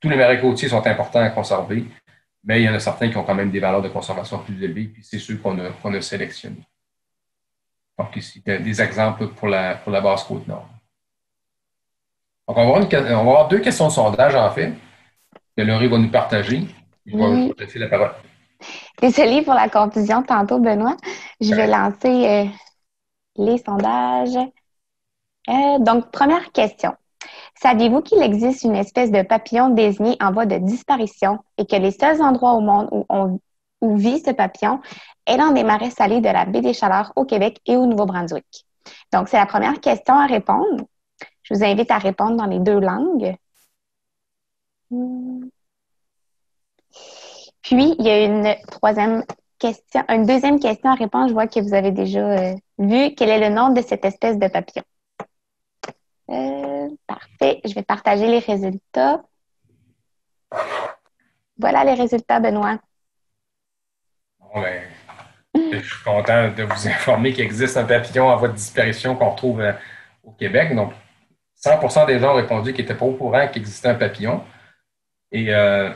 tous les marais côtiers sont importants à conserver, mais il y en a certains qui ont quand même des valeurs de conservation plus élevées, puis c'est ceux qu'on a, sélectionnés. Donc, ici, des exemples pour la, pour la côte nord. Donc, on va, avoir on va avoir deux questions de sondage, en fait, que Laurie va nous partager. Je vais la parole. Désolée pour la confusion tantôt, Benoît. Je vais lancer euh, les sondages. Euh, donc, première question. Saviez-vous qu'il existe une espèce de papillon désigné en voie de disparition et que les seuls endroits au monde où, on, où vit ce papillon est dans des marais salés de la baie des Chaleurs au Québec et au Nouveau-Brunswick? Donc, c'est la première question à répondre. Je vous invite à répondre dans les deux langues. Hmm. Puis, il y a une troisième question, une deuxième question à répondre. Je vois que vous avez déjà euh, vu. Quel est le nom de cette espèce de papillon? Euh, parfait. Je vais partager les résultats. Voilà les résultats, Benoît. Ben, Je suis content de vous informer qu'il existe un papillon voie de disparition qu'on retrouve euh, au Québec. Donc, 100% des gens ont répondu qu'ils n'étaient pas au courant qu'il existait un papillon. Et euh,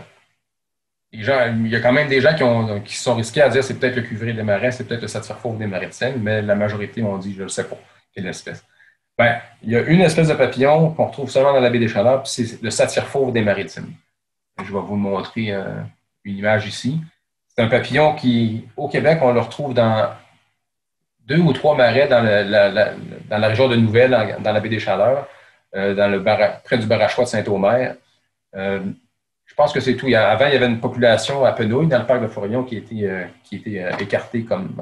il y a quand même des gens qui, ont, qui sont risqués à dire c'est peut-être le cuvré des marais, c'est peut-être le satyre des maritimes, mais la majorité ont dit je ne sais pas quelle espèce. Ben, il y a une espèce de papillon qu'on retrouve seulement dans la baie des Chaleurs, puis c'est le satyre des maritimes. Je vais vous montrer euh, une image ici. C'est un papillon qui, au Québec, on le retrouve dans deux ou trois marais dans, la région de Nouvelle, dans, la baie des Chaleurs, euh, dans le près du barachois de Saint-Omer. Euh, pense que c'est tout. avant, il y avait une population à Penouille, dans le parc de Forillon, qui était, euh, qui était écartée comme.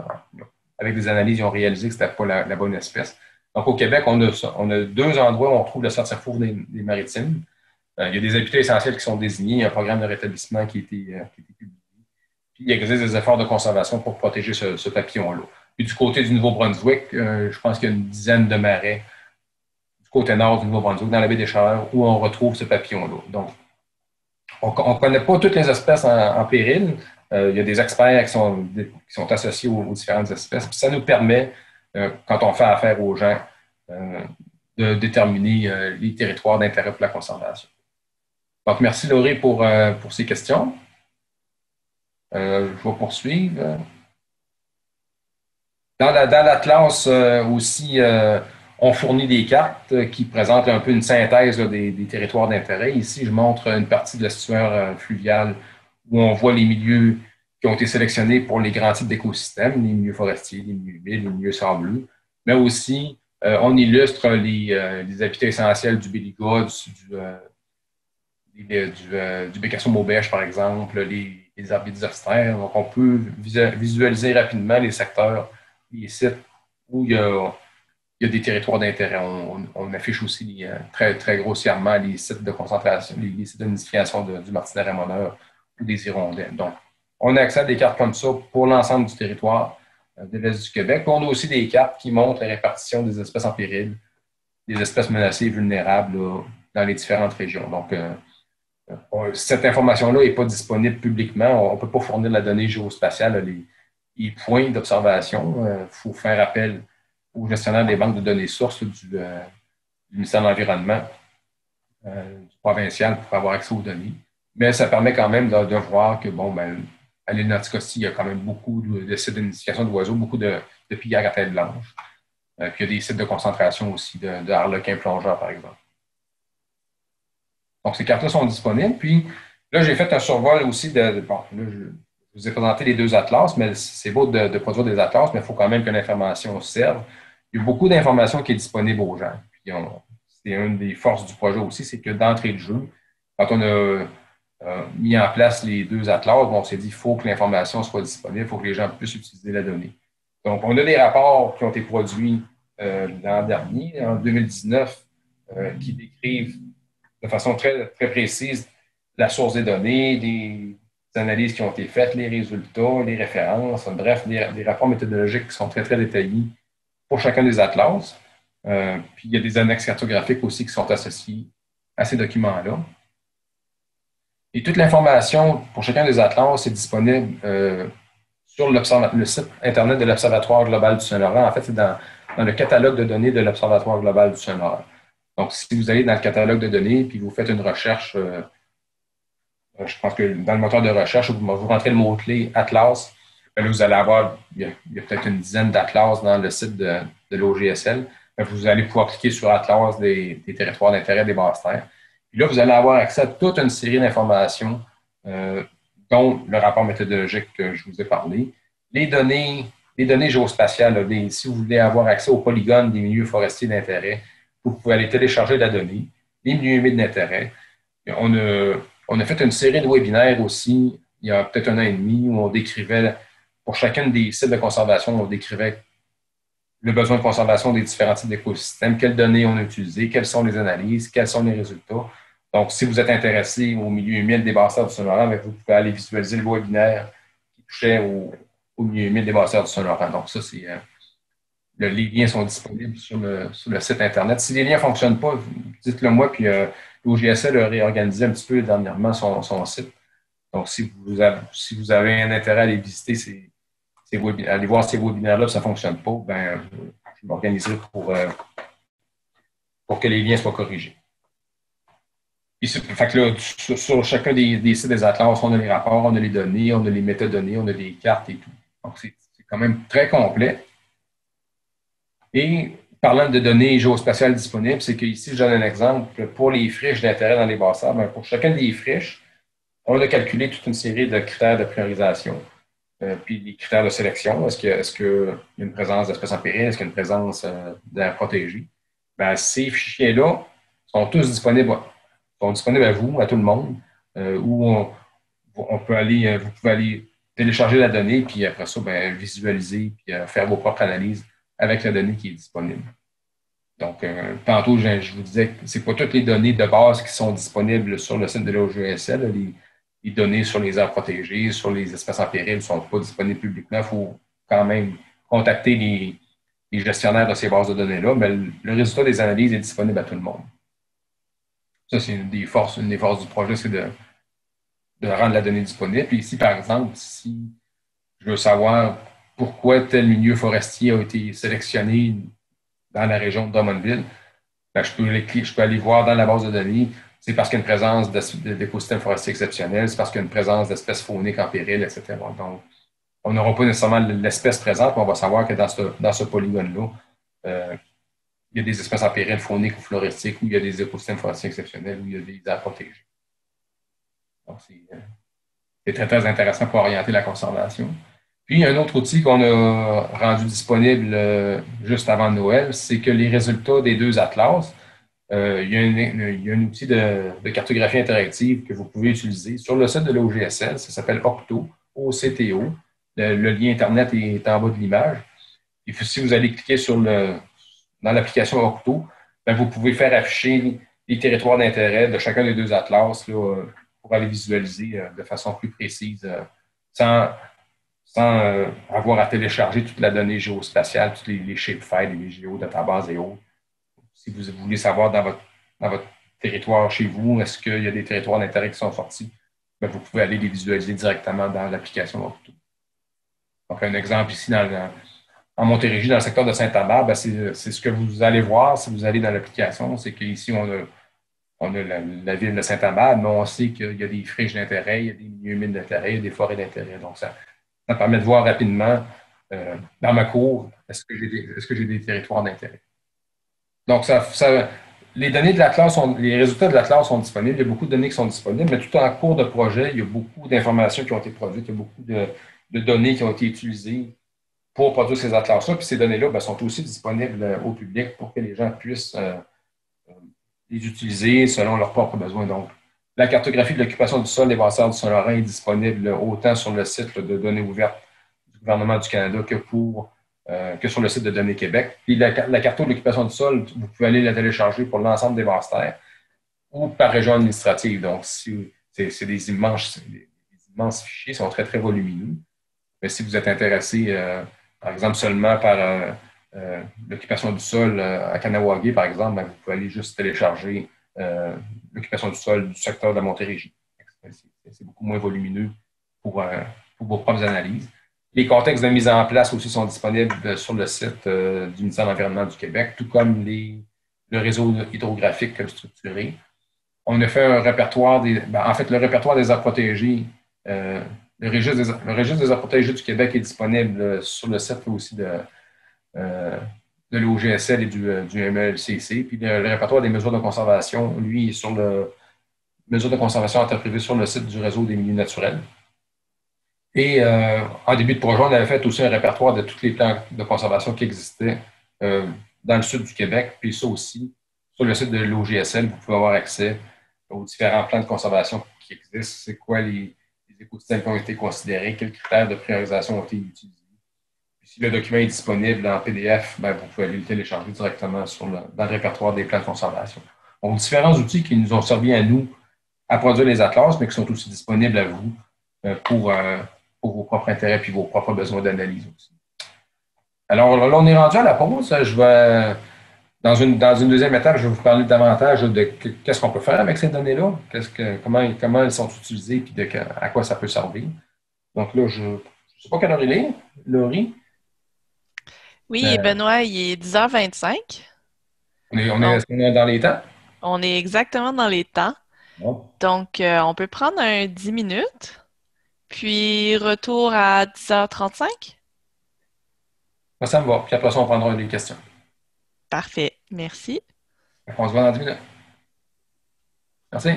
avec des analyses, ils ont réalisé que ce n'était pas la, bonne espèce. Donc, au Québec, on a, on a deux endroits où on trouve le sortir des, des maritimes. il y a des habitats essentiels qui sont désignés. Il y a un programme de rétablissement qui a été, publié. Puis, il existe des efforts de conservation pour protéger ce, ce papillon-là. Puis du côté du Nouveau-Brunswick, euh, je pense qu'il y a une dizaine de marais du côté nord du Nouveau-Brunswick, dans la baie des Chaleurs, où on retrouve ce papillon-là. Donc, on ne connaît pas toutes les espèces en, péril. Euh, il y a des experts qui sont, associés aux, différentes espèces. Ça nous permet, euh, quand on fait affaire aux gens, de déterminer les territoires d'intérêt pour la conservation. Donc, merci Laurie pour, ces questions. je vais poursuivre. Dans l'Atlas euh, aussi, euh, on fournit des cartes euh, qui présentent un peu une synthèse des, territoires d'intérêt. Ici, je montre une partie de l'estuaire fluvial où on voit les milieux qui ont été sélectionnés pour les grands types d'écosystèmes, les milieux forestiers, les milieux humides, les milieux sableux, mais aussi on illustre les, habitats essentiels du béliga, du bécasson maubèche, par exemple, les, les arbres Donc, on peut visualiser rapidement les secteurs les sites où il y a, des territoires d'intérêt. On, affiche aussi euh, très, grossièrement les sites de concentration, les, sites de nidification du martinet ramoneur ou des hirondelles. Donc, on a accès à des cartes comme ça pour l'ensemble du territoire euh, de l'Est du Québec. on a aussi des cartes qui montrent la répartition des espèces en péril, des espèces menacées et vulnérables dans les différentes régions. Donc, euh, cette information-là n'est pas disponible publiquement. On ne peut pas fournir la donnée géospatiale. Les, points d'observation. Il faut faire appel au gestionnaire des banques de données sources du, euh, ministère de l'Environnement, euh, provincial, pour avoir accès aux données. Mais ça permet quand même de, voir que, bon, ben, à l'île Nanticosti, il y a quand même beaucoup de, sites d'identification d'oiseaux, beaucoup de, de à tête blanche. puis il y a des sites de concentration aussi de, de harlequins plongeurs, par exemple. Donc, ces cartes-là sont disponibles. Puis là, j'ai fait un survol aussi de. Bon, là, je, je vous ai présenté les deux atlas, mais c'est beau de, produire des atlas, mais il faut quand même que l'information serve. Il y a beaucoup d'informations qui est disponible aux gens. c'est une des forces du projet aussi, c'est que d'entrée de jeu, quand on a euh, mis en place les deux atlas, on s'est dit qu'il faut que l'information soit disponible, il faut que les gens puissent utiliser la donnée. Donc, on a des rapports qui ont été produits euh, l'an dernier, en 2019, euh, qui décrivent de façon très, très précise la source des données, des, analyses qui ont été faites, les résultats, les références, bref, des, rapports méthodologiques qui sont très, très détaillés pour chacun des atlas. Euh, puis il y a des annexes cartographiques aussi qui sont associées à ces documents-là. Et toute l'information pour chacun des atlas est disponible euh, sur le site Internet de l'Observatoire global du Saint-Laurent. En fait, c'est dans, le catalogue de données de l'Observatoire global du Saint-Laurent. Donc, si vous allez dans le catalogue de données puis vous faites une recherche euh, je pense que dans le moteur de recherche, vous rentrez le mot-clé Atlas, ben vous allez avoir, il y a, peut-être une dizaine d'Atlas dans le site de, l'OGSL. Ben, vous allez pouvoir cliquer sur Atlas des, territoires d'intérêt des basses terres. Puis là, vous allez avoir accès à toute une série d'informations, euh, dont le rapport méthodologique que je vous ai parlé, les données, les données géospatiales. si vous voulez avoir accès aux polygones des milieux forestiers d'intérêt, vous pouvez aller télécharger la donnée, les milieux humides d'intérêt. On a on a fait une série de webinaires aussi, il y a peut-être un an et demi, où on décrivait, pour chacun des sites de conservation, on décrivait le besoin de conservation des différents types d'écosystèmes, quelles données on a utilisées, quelles sont les analyses, quels sont les résultats. Donc, si vous êtes intéressé au milieu humide des bassins du Saint-Laurent, ben, vous pouvez aller visualiser le webinaire qui touchait au, milieu humide des bassins du Saint-Laurent. Donc, ça, c'est. Euh, les liens sont disponibles sur le, site Internet. Si les liens ne fonctionnent pas, dites-le moi, puis euh, l'OGSL a réorganisé un petit peu dernièrement son, site. Donc, si vous, avez, si vous avez un intérêt à les visiter, aller voir ces webinaires-là, ça ne fonctionne pas, ben, je m'organiserai pour, euh, pour que les liens soient corrigés. fait que sur, chacun des, sites des atlas, on a les rapports, on a les données, on a les métadonnées, on a des cartes et tout. Donc, c'est quand même très complet. Et parlant de données géospatiales disponibles, c'est qu'ici, je donne un exemple. Pour les friches d'intérêt dans les bassins, ben, pour chacune des friches, on a calculé toute une série de critères de priorisation. Euh, puis les critères de sélection, est-ce qu'il y a une présence d'espèces en péril, est-ce qu'il y a une présence euh, d'air protégé? Ben, ces fichiers-là sont tous disponibles, sont disponibles à vous, à tout le monde, euh, où on, peut aller, vous pouvez aller télécharger la donnée, puis après ça, ben, visualiser, puis faire vos propres analyses avec la donnée qui est disponible. Donc, tantôt, je, vous disais que ce n'est pas toutes les données de base qui sont disponibles sur le site de l'OGSL. Les données sur les aires protégées, sur les espèces en péril ne sont pas disponibles publiquement. Il faut quand même contacter les, gestionnaires de ces bases de données-là, mais le, résultat des analyses est disponible à tout le monde. Ça, c'est une des forces, du projet, c'est de, rendre la donnée disponible. Puis ici, par exemple, si je veux savoir pourquoi tel milieu forestier a été sélectionné dans la région de Drummondville, ben, je peux aller voir dans la base de données c'est parce qu'il y a une présence d'écosystèmes forestiers exceptionnels, c'est parce qu'il y a une présence d'espèces fauniques en péril, etc. Donc, on n'aura pas nécessairement l'espèce présente, mais on va savoir que dans ce, polygone-là, euh, il y a des espèces en péril fauniques ou floristiques, où il y a des écosystèmes forestiers exceptionnels, où il y a des aires protégées. Donc, euh, c'est très, très intéressant pour orienter la conservation. Puis, un autre outil qu'on a rendu disponible euh, juste avant Noël, c'est que les résultats des deux atlas, euh, il, y a un, outil de, cartographie interactive que vous pouvez utiliser sur le site de l'OGSL. Ça s'appelle Octo, OCTO. Le, lien Internet est en bas de l'image. Et si vous allez cliquer sur le, dans l'application Octo, ben, vous pouvez faire afficher les territoires d'intérêt de chacun des deux atlas pour aller visualiser euh, de façon plus précise euh, sans, sans avoir à télécharger toute la donnée géospatiale, tous les, les shapefiles, les géodatabases et autres si vous voulez savoir dans votre, votre territoire chez vous, est-ce qu'il y a des territoires d'intérêt qui sont sortis, ben, vous pouvez aller les visualiser directement dans l'application Donc, un exemple ici dans, en Montérégie, dans le secteur de Saint-Amand, ben, c'est ce que vous allez voir si vous allez dans l'application, c'est qu'ici, on a, on a la, ville de Saint-Amand, mais on sait qu'il y a des friches d'intérêt, il y a des milieux humides d'intérêt, il y a des forêts d'intérêt. Donc, ça, ça permet de voir rapidement euh, dans ma cour, est-ce que j'ai des territoires d'intérêt. Donc, les données de la classe, sont, les résultats de la classe sont disponibles. Il y a beaucoup de données qui sont disponibles, mais tout en cours de projet, il y a beaucoup d'informations qui ont été produites, il y a beaucoup de, données qui ont été utilisées pour produire ces atlas-là. Puis ces données-là ben, sont aussi disponibles euh, au public pour que les gens puissent euh, euh, les utiliser selon leurs propres besoins. Donc, la cartographie de l'occupation du sol des bassins du Saint-Laurent est disponible autant sur le site de données ouvertes du gouvernement du Canada que pour euh, que sur le site de Données Québec. Puis la, carte de l'occupation du sol, vous pouvez aller la télécharger pour l'ensemble des terres ou par région administrative. Donc, c'est des immenses, des, immenses fichiers, sont très, très volumineux. Mais si vous êtes intéressé, euh, par exemple, seulement par euh, l'occupation du sol à Kanawagé, par exemple, ben, vous pouvez aller juste télécharger l'occupation du sol du secteur de la Montérégie. C'est beaucoup moins volumineux pour vos propres analyses. Les contextes de mise en place aussi sont disponibles sur le site euh, du ministère de l'Environnement du Québec, tout comme le réseau hydrographique structuré. On a fait un répertoire des. Ben, en fait, le répertoire des aires protégées, euh, le, registre des, aires protégées du Québec est disponible sur le site aussi de, euh, de l'OGSL et du, MLCC. Puis le, répertoire des mesures de conservation, lui, est sur le mesures de conservation interprivées sur le site du réseau des milieux naturels. Et euh, en début de projet, on avait fait aussi un répertoire de tous les plans de conservation qui existaient euh, dans le sud du Québec. Puis ça aussi, sur le site de l'OGSL, vous pouvez avoir accès aux différents plans de conservation qui existent. C'est quoi les, écosystèmes qui ont été considérés, quels critères de priorisation ont été utilisés. Puis si le document est disponible en PDF, ben, vous pouvez aller le télécharger directement dans le répertoire des plans de conservation. Donc, différents outils qui nous ont servi à nous à produire les atlas, mais qui sont aussi disponibles à vous euh, pour vos propres intérêts puis vos propres besoins d'analyse aussi. Alors là, on est rendu à la pause. Je vais, dans une, dans une deuxième étape, je vais vous parler davantage de qu'est-ce qu'on peut faire avec ces données-là, que, comment, comment elles sont utilisées et de, à quoi ça peut servir. Donc là, je, je ne sais pas quelle heure il est, Laurie. Oui, et Benoît, il est 10h25. On est, on est, dans les temps? On est exactement dans les temps. Donc, on peut prendre un 10 minutes, puis retour à 10h35. Ça me va. Puis après ça, on prendra des questions. Parfait. Merci. On se voit dans 10 minutes. Merci.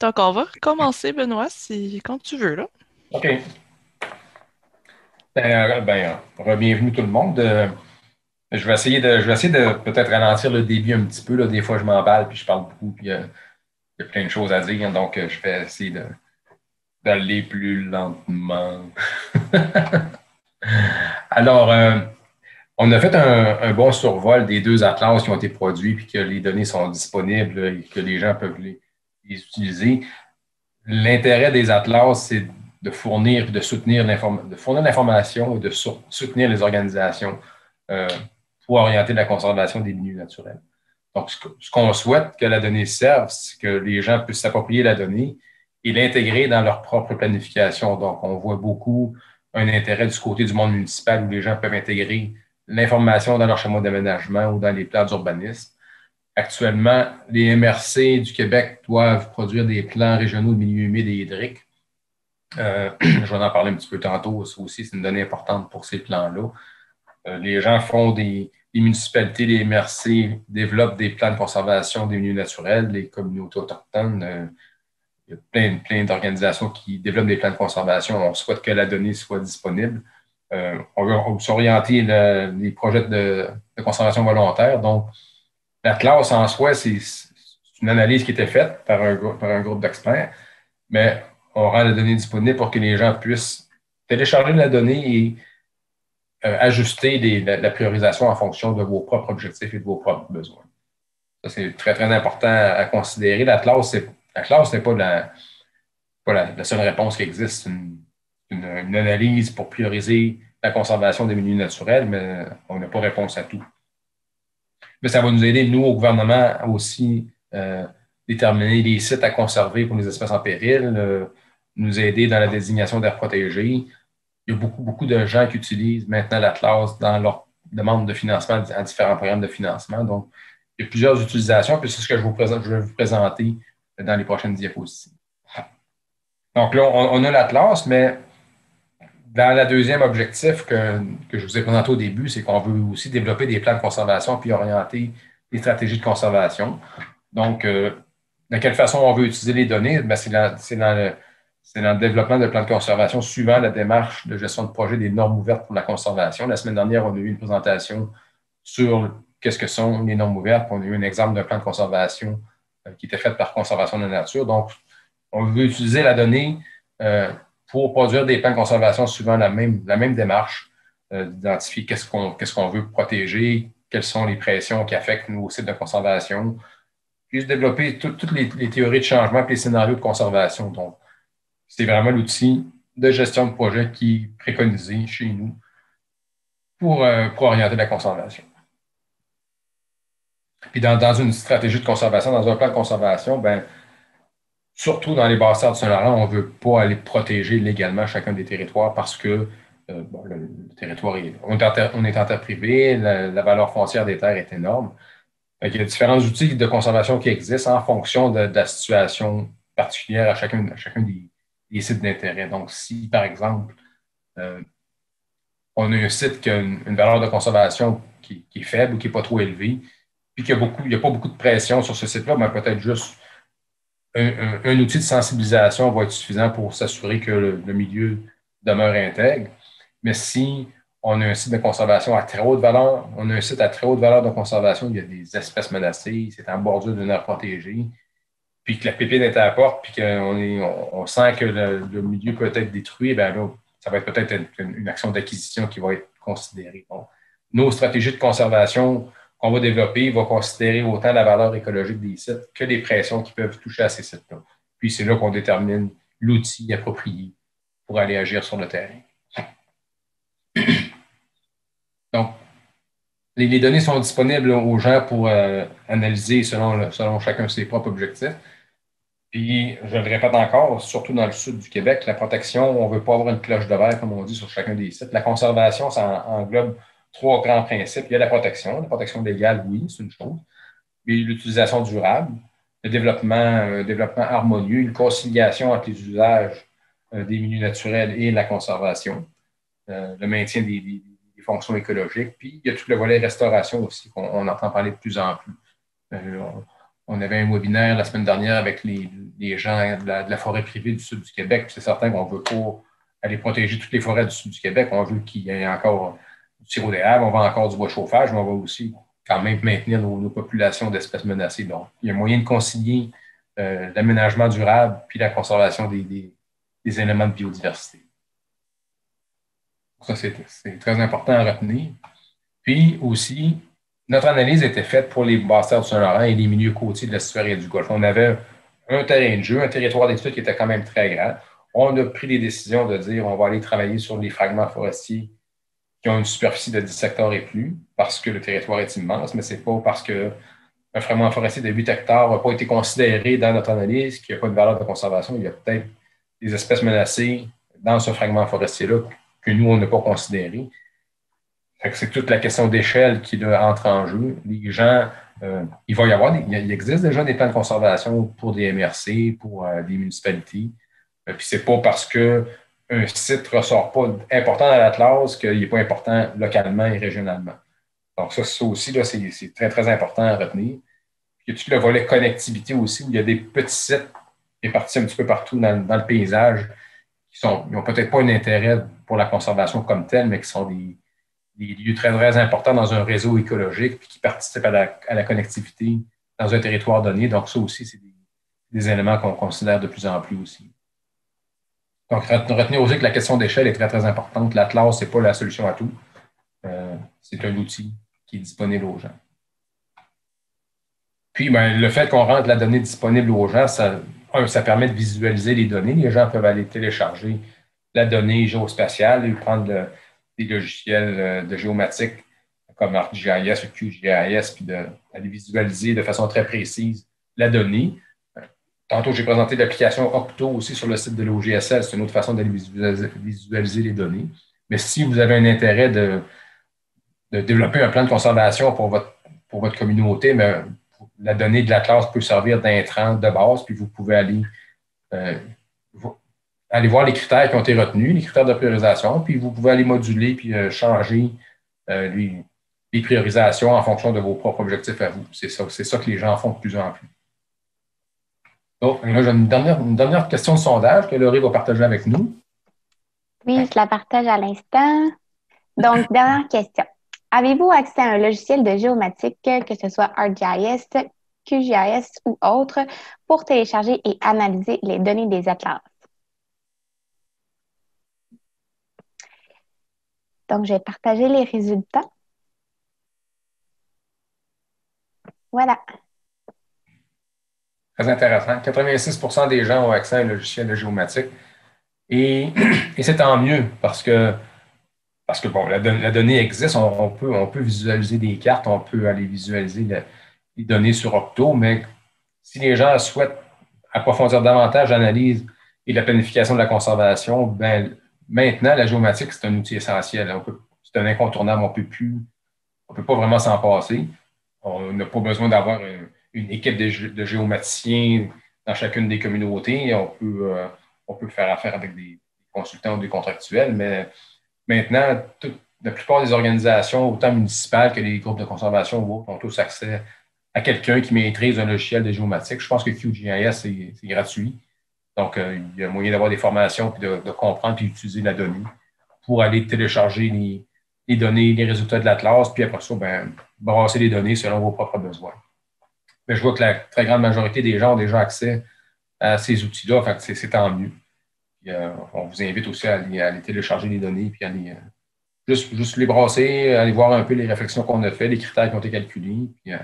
Donc, on va recommencer, Benoît, si, quand tu veux. Là. OK. Ben, ben bienvenue tout le monde. Euh, je vais essayer de, de peut-être ralentir le début un petit peu. Là. Des fois, je m'emballe puis je parle beaucoup. Puis, euh, il y a plein de choses à dire. Donc, euh, je vais essayer d'aller plus lentement. Alors, on a fait un, bon survol des deux atlas qui ont été produits puis que les données sont disponibles et que les gens peuvent les, utiliser. L'intérêt des atlas, c'est de fournir de soutenir l'information et de soutenir les organisations euh, orienter la conservation des milieux naturels. Donc, ce qu'on souhaite que la donnée serve, c'est que les gens puissent s'approprier la donnée et l'intégrer dans leur propre planification. Donc, on voit beaucoup un intérêt du côté du monde municipal où les gens peuvent intégrer l'information dans leur schéma d'aménagement ou dans les plans d'urbanisme. Actuellement, les MRC du Québec doivent produire des plans régionaux de milieux humides et hydriques euh, je vais en parler un petit peu tantôt. Ça aussi, c'est une donnée importante pour ces plans-là. Euh, les gens font des, les municipalités, les MRC développent des plans de conservation des milieux naturels, les communautés autochtones. Euh, il y a plein, plein d'organisations qui développent des plans de conservation. On souhaite que la donnée soit disponible. on veut s'orienter les projets de, conservation volontaire. Donc, la classe en soi, c'est une analyse qui était faite par un, par un groupe d'experts, mais on rend la donnée disponible pour que les gens puissent télécharger la donnée et euh, ajuster la, priorisation en fonction de vos propres objectifs et de vos propres besoins. Ça, c'est très, très important à, considérer. La classe, la classe n'est pas, la, seule réponse qui existe. Une, analyse pour prioriser la conservation des milieux naturels, mais on n'a pas réponse à tout. Mais ça va nous aider, nous, au gouvernement, aussi euh, déterminer les sites à conserver pour les espèces en péril, euh, nous aider dans la désignation d'aires protégées. Il y a beaucoup, beaucoup de gens qui utilisent maintenant l'Atlas dans leur demande de financement à différents programmes de financement. Donc, il y a plusieurs utilisations, puis c'est ce que je, vous présente, je vais vous présenter dans les prochaines diapositives. Donc là, on, a l'Atlas, mais dans le deuxième objectif que, je vous ai présenté au début, c'est qu'on veut aussi développer des plans de conservation puis orienter les stratégies de conservation. Donc, euh, de quelle façon on veut utiliser les données? Ben, c'est dans le c'est dans le développement de plans de conservation suivant la démarche de gestion de projet des normes ouvertes pour la conservation. La semaine dernière, on a eu une présentation sur qu'est-ce que sont les normes ouvertes. On a eu un exemple d'un plan de conservation euh, qui était fait par Conservation de la nature. Donc, on veut utiliser la donnée euh, pour produire des plans de conservation suivant la même, démarche, euh, d'identifier qu'est-ce qu'on veut protéger, quelles sont les pressions qui affectent nos sites de conservation, puis développer toutes les, théories de changement et les scénarios de conservation. C'est vraiment l'outil de gestion de projet qui est préconisé chez nous pour, euh, orienter la conservation. Puis dans, une stratégie de conservation, dans un plan de conservation, ben, surtout dans les bassins du Saint-Laurent, on ne veut pas aller protéger légalement chacun des territoires parce que euh, le, territoire est, on est, en terre, privée, la, valeur foncière des terres est énorme. il y a différents outils de conservation qui existent en fonction de, la situation particulière à chacun, à chacun des, les sites d'intérêt. Donc, si, par exemple, euh, on a un site qui a une, valeur de conservation qui, est faible ou qui n'est pas trop élevée, puis qu'il n'y a, pas beaucoup de pression sur ce site-là, mais peut-être juste un, outil de sensibilisation va être suffisant pour s'assurer que le, milieu demeure intègre. Mais si on a un site de conservation à très haute valeur, on a un site à très haute valeur de conservation, il y a des espèces menacées, c'est en bordure d'une aire protégée, puis que la pépine est à la porte, puis qu'on on, sent que le, milieu peut être détruit, bien là, ça va être peut-être une, action d'acquisition qui va être considérée. nos stratégies de conservation qu'on va développer vont considérer autant la valeur écologique des sites que les pressions qui peuvent toucher à ces sites-là. Puis c'est là qu'on détermine l'outil approprié pour aller agir sur le terrain. Donc, les, données sont disponibles aux gens pour euh, analyser selon, selon chacun ses propres objectifs. Puis, je le répète encore, surtout dans le sud du Québec, la protection, on ne veut pas avoir une cloche de verre, comme on dit, sur chacun des sites. La conservation, ça englobe trois grands principes. Il y a la protection. La protection légale, oui, c'est une chose. Puis l'utilisation durable, le développement, développement harmonieux, une conciliation entre les usages euh, des milieux naturels et la conservation, euh, le maintien des, fonctions écologiques. Puis il y a tout le volet restauration aussi qu'on entend parler de plus en plus. Euh, on avait un webinaire la semaine dernière avec les, gens de la, forêt privée du sud du Québec. C'est certain qu'on ne veut pas aller protéger toutes les forêts du sud du Québec. On veut qu'il y ait encore du sirop d'érable, on veut encore du bois chauffage, mais on va aussi quand même maintenir nos, populations d'espèces menacées. Donc, il y a moyen de concilier euh, l'aménagement durable puis la conservation des, éléments de biodiversité. Ça, c'est très important à retenir. Puis aussi, notre analyse était faite pour les basses du Saint-Laurent et les milieux côtiers de la et du Golfe. On avait un terrain de jeu, un territoire d'étude qui était quand même très grand. On a pris les décisions de dire on va aller travailler sur les fragments forestiers qui ont une superficie de 10 hectares et plus, parce que le territoire est immense, mais ce n'est pas parce qu'un fragment forestier de 8 hectares n'a pas été considéré dans notre analyse qu'il n'y a pas de valeur de conservation. Il y a peut-être des espèces menacées dans ce fragment forestier-là que nous, on n'a pas considéré c'est toute la question d'échelle qui entre en jeu. Les gens, euh, il va y avoir, il existe déjà des plans de conservation pour des MRC, pour euh, des municipalités. Euh, puis c'est pas parce que un site ressort pas important dans l'Atlas qu'il n'est pas important localement et régionalement. Donc, ça, ça aussi, là, c'est, très, très important à retenir. Puis, il y a tout le volet connectivité aussi, où il y a des petits sites répartis un petit peu partout dans, le paysage qui n'ont peut-être pas un intérêt pour la conservation comme telle, mais qui sont des, des lieux très, très importants dans un réseau écologique puis qui participent à la, connectivité dans un territoire donné. Donc, ça aussi, c'est des, éléments qu'on considère de plus en plus aussi. Donc, retenir aussi que la question d'échelle est très, très importante. L'Atlas, ce n'est pas la solution à tout. Euh, c'est un outil qui est disponible aux gens. Puis, ben, le fait qu'on rentre la donnée disponible aux gens, ça, ça permet de visualiser les données. Les gens peuvent aller télécharger la donnée géospatiale et prendre le, des logiciels euh, de géomatique comme ArcGIS ou QGIS, puis d'aller visualiser de façon très précise la donnée. Tantôt, j'ai présenté l'application Octo aussi sur le site de l'OGSL. C'est une autre façon d'aller visualiser, les données. Mais si vous avez un intérêt de, développer un plan de conservation pour votre, pour votre communauté, mais la donnée de la classe peut servir d'intrant de base, puis vous pouvez aller euh, aller voir les critères qui ont été retenus, les critères de priorisation, puis vous pouvez aller moduler puis euh, changer euh, les, priorisations en fonction de vos propres objectifs à vous. C'est ça, c'est ça que les gens font de plus en plus. Donc, là, j'ai une dernière, une dernière question de sondage que Laurie va partager avec nous. Oui, je la partage à l'instant. Donc, dernière question. Avez-vous accès à un logiciel de géomatique, que ce soit ArcGIS, QGIS ou autre, pour télécharger et analyser les données des atlas? Donc, j'ai partagé les résultats. Voilà. Très intéressant. 86% des gens ont accès à un logiciel de géomatique. Et, c'est tant mieux parce que, parce que bon, la, donnée existe, on, peut, on peut visualiser des cartes, on peut aller visualiser les données sur Octo, mais si les gens souhaitent approfondir davantage l'analyse et la planification de la conservation, ben, Maintenant, la géomatique, c'est un outil essentiel. C'est un incontournable. On ne peut pas vraiment s'en passer. On n'a pas besoin d'avoir une, équipe de, géomaticiens dans chacune des communautés. On peut, euh, on peut faire affaire avec des, consultants ou des contractuels, mais maintenant, la plupart des organisations, autant municipales que les groupes de conservation ont tous accès à quelqu'un qui maîtrise un logiciel de géomatique. Je pense que QGIS, c'est gratuit. Donc, euh, il y a moyen d'avoir des formations, puis de, comprendre, puis d'utiliser la donnée pour aller télécharger les, données, les résultats de l'Atlas, puis après ça, ben, brasser les données selon vos propres besoins. Mais je vois que la très grande majorité des gens ont déjà accès à ces outils-là, fait c'est tant mieux. Euh, on vous invite aussi à aller, télécharger les données, puis aller euh, juste, les brasser, aller voir un peu les réflexions qu'on a faites, les critères qui ont été calculés. Puis,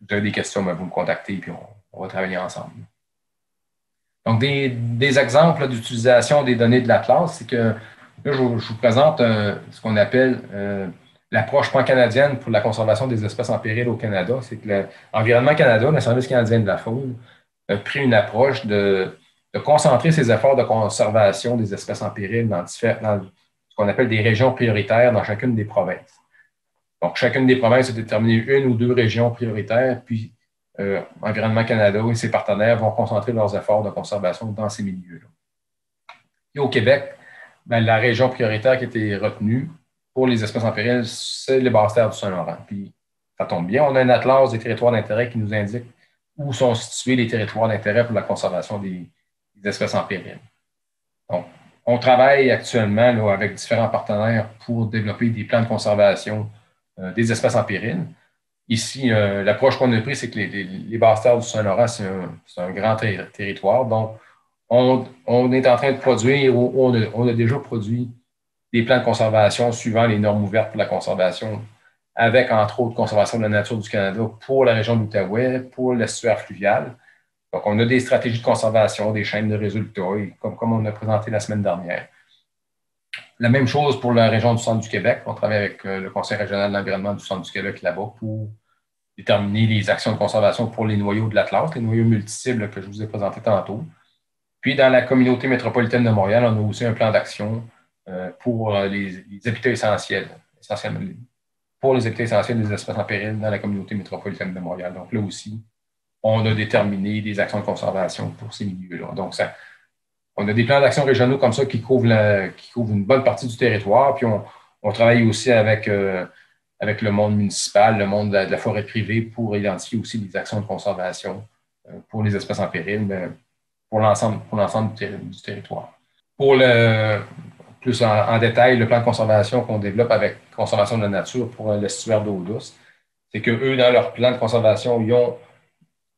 vous avez des questions, ben, vous me contactez, puis on va travailler ensemble. Donc, des, exemples d'utilisation des données de l'Atlas, c'est que là, je, vous présente euh, ce qu'on appelle euh, l'approche pan-canadienne pour la conservation des espèces en péril au Canada, c'est que l'Environnement Canada, le Service canadien de la faune, a pris une approche de, concentrer ses efforts de conservation des espèces en péril dans, dans ce qu'on appelle des régions prioritaires dans chacune des provinces. Donc, chacune des provinces a déterminé une ou deux régions prioritaires, puis euh, Environnement Canada et ses partenaires vont concentrer leurs efforts de conservation dans ces milieux-là. Et au Québec, ben, la région prioritaire qui a été retenue pour les espèces en péril, c'est les basses du Saint-Laurent. Puis ça tombe bien, on a un atlas des territoires d'intérêt qui nous indique où sont situés les territoires d'intérêt pour la conservation des, espèces en péril. Donc, on travaille actuellement avec différents partenaires pour développer des plans de conservation euh, des espèces en péril. Ici, euh, l'approche qu'on a prise, c'est que les, basses terres du Saint-Laurent, c'est un, grand territoire. Donc, on, est en train de produire, ou on a, déjà produit des plans de conservation suivant les normes ouvertes pour la conservation, avec entre autres conservation de la nature du Canada pour la région de l'Outaouais, pour l'estuaire fluvial. Donc, on a des stratégies de conservation, des chaînes de résultats, comme on a présenté la semaine dernière. La même chose pour la région du centre du Québec. On travaille avec euh, le Conseil régional de l'environnement du centre du Québec là-bas pour déterminer les actions de conservation pour les noyaux de l'Atlas, les noyaux multicibles que je vous ai présentés tantôt. Puis, dans la communauté métropolitaine de Montréal, on a aussi un plan d'action euh, pour euh, les, habitats essentiels, essentiellement pour les habitats essentiels des espèces en péril dans la communauté métropolitaine de Montréal. Donc, là aussi, on a déterminé des actions de conservation pour ces milieux-là. Donc, ça, on a des plans d'action régionaux comme ça qui couvrent, une bonne partie du territoire. Puis on, travaille aussi avec, euh, avec le monde municipal, le monde de la, forêt privée pour identifier aussi des actions de conservation euh, pour les espèces en péril, mais pour l'ensemble, pour l'ensemble du, territoire. Pour le plus en, détail, le plan de conservation qu'on développe avec Conservation de la nature pour l'estuaire d'eau douce, c'est qu'eux, dans leur plan de conservation, ils ont,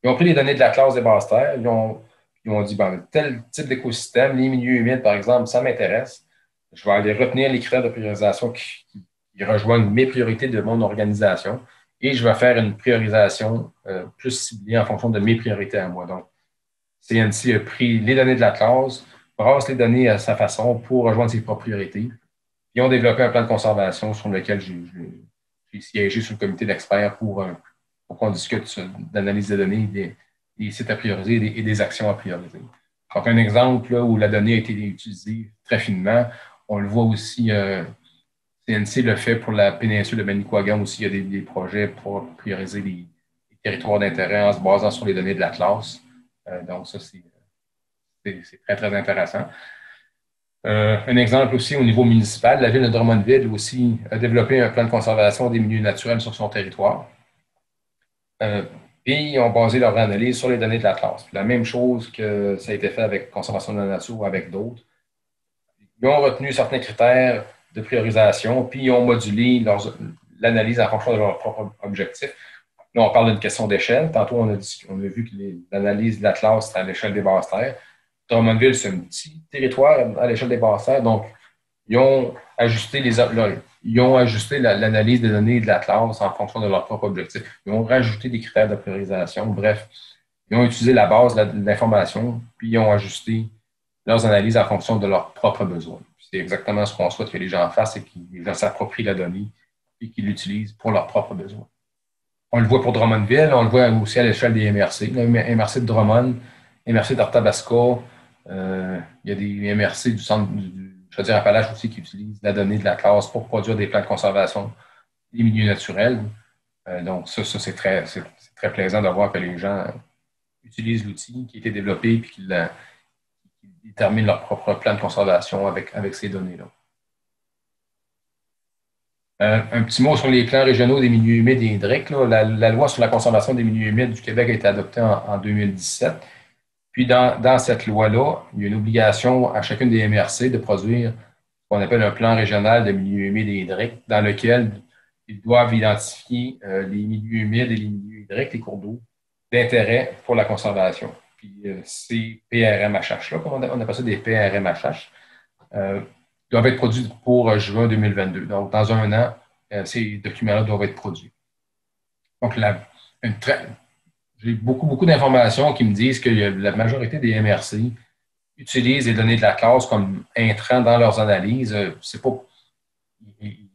ils ont pris les données de la classe des basses terres, ils ont ils m'ont dit, ben, tel type d'écosystème, les milieux humides, par exemple, ça m'intéresse. Je vais aller retenir les critères de priorisation qui, rejoignent mes priorités de mon organisation et je vais faire une priorisation euh, plus ciblée en fonction de mes priorités à moi. Donc, CNC a pris les données de la classe, brasse les données à sa façon pour rejoindre ses propres priorités. Ils ont développé un plan de conservation sur lequel j'ai siégé sur le comité d'experts pour, euh, qu'on discute d'analyse de données des, des sites à prioriser et des, actions à prioriser. Donc, un exemple où la donnée a été utilisée très finement, on le voit aussi, euh, CNC le fait pour la péninsule de Manicouagan aussi, il y a des, projets pour prioriser les, territoires d'intérêt en se basant sur les données de l'Atlas. Euh, donc, ça, c'est très, très intéressant. Euh, un exemple aussi au niveau municipal, la ville de Drummondville aussi a développé un plan de conservation des milieux naturels sur son territoire. Ils ont basé leur analyse sur les données de l'Atlas. La même chose que ça a été fait avec Conservation de la nature ou avec d'autres. Ils ont retenu certains critères de priorisation, puis ils ont modulé l'analyse en fonction de leurs propres objectifs. Là, on parle d'une question d'échelle. Tantôt, on a, on a vu que l'analyse de l'Atlas, c'est à l'échelle des basses terres. Drummondville, c'est un petit territoire à l'échelle des basses terres. Donc, ils ont ajusté les, ils ont ajusté l'analyse des données de l'Atlas en fonction de leurs propres objectifs. Ils ont rajouté des critères de priorisation. Bref, ils ont utilisé la base de l'information, puis ils ont ajusté leurs analyses en fonction de leurs propres besoins. C'est exactement ce qu'on souhaite que les gens fassent, c'est qu'ils s'approprient la donnée et qu'ils l'utilisent pour leurs propres besoins. On le voit pour Drummondville, on le voit aussi à l'échelle des MRC. MRC de Drummond, MRC d'Arthabasca, euh, il y a des MRC du centre du, dire Appalaches aussi qui utilise la donnée de la classe pour produire des plans de conservation des milieux naturels. Euh, donc, ça, c'est très, très plaisant de voir que les gens utilisent l'outil qui a été développé et qu'ils déterminent leur propre plan de conservation avec, avec ces données-là. Euh, un petit mot sur les plans régionaux des milieux humides et hydriques. La, loi sur la conservation des milieux humides du Québec a été adoptée en 2017. Puis dans, cette loi-là, il y a une obligation à chacune des MRC de produire ce qu'on appelle un plan régional de milieux humides et hydriques, dans lequel ils doivent identifier euh, les milieux humides et les milieux hydriques, les cours d'eau, d'intérêt pour la conservation. Puis euh, ces PRMHH-là, comme on, appelle ça des PRMHH, euh, doivent être produits pour juin 2022. Donc, dans un an, ces documents-là doivent être produits. Donc, la, une, j'ai beaucoup, beaucoup d'informations qui me disent que la majorité des MRC utilisent les données de la classe comme intrants dans leurs analyses. Euh, c'est pas, ils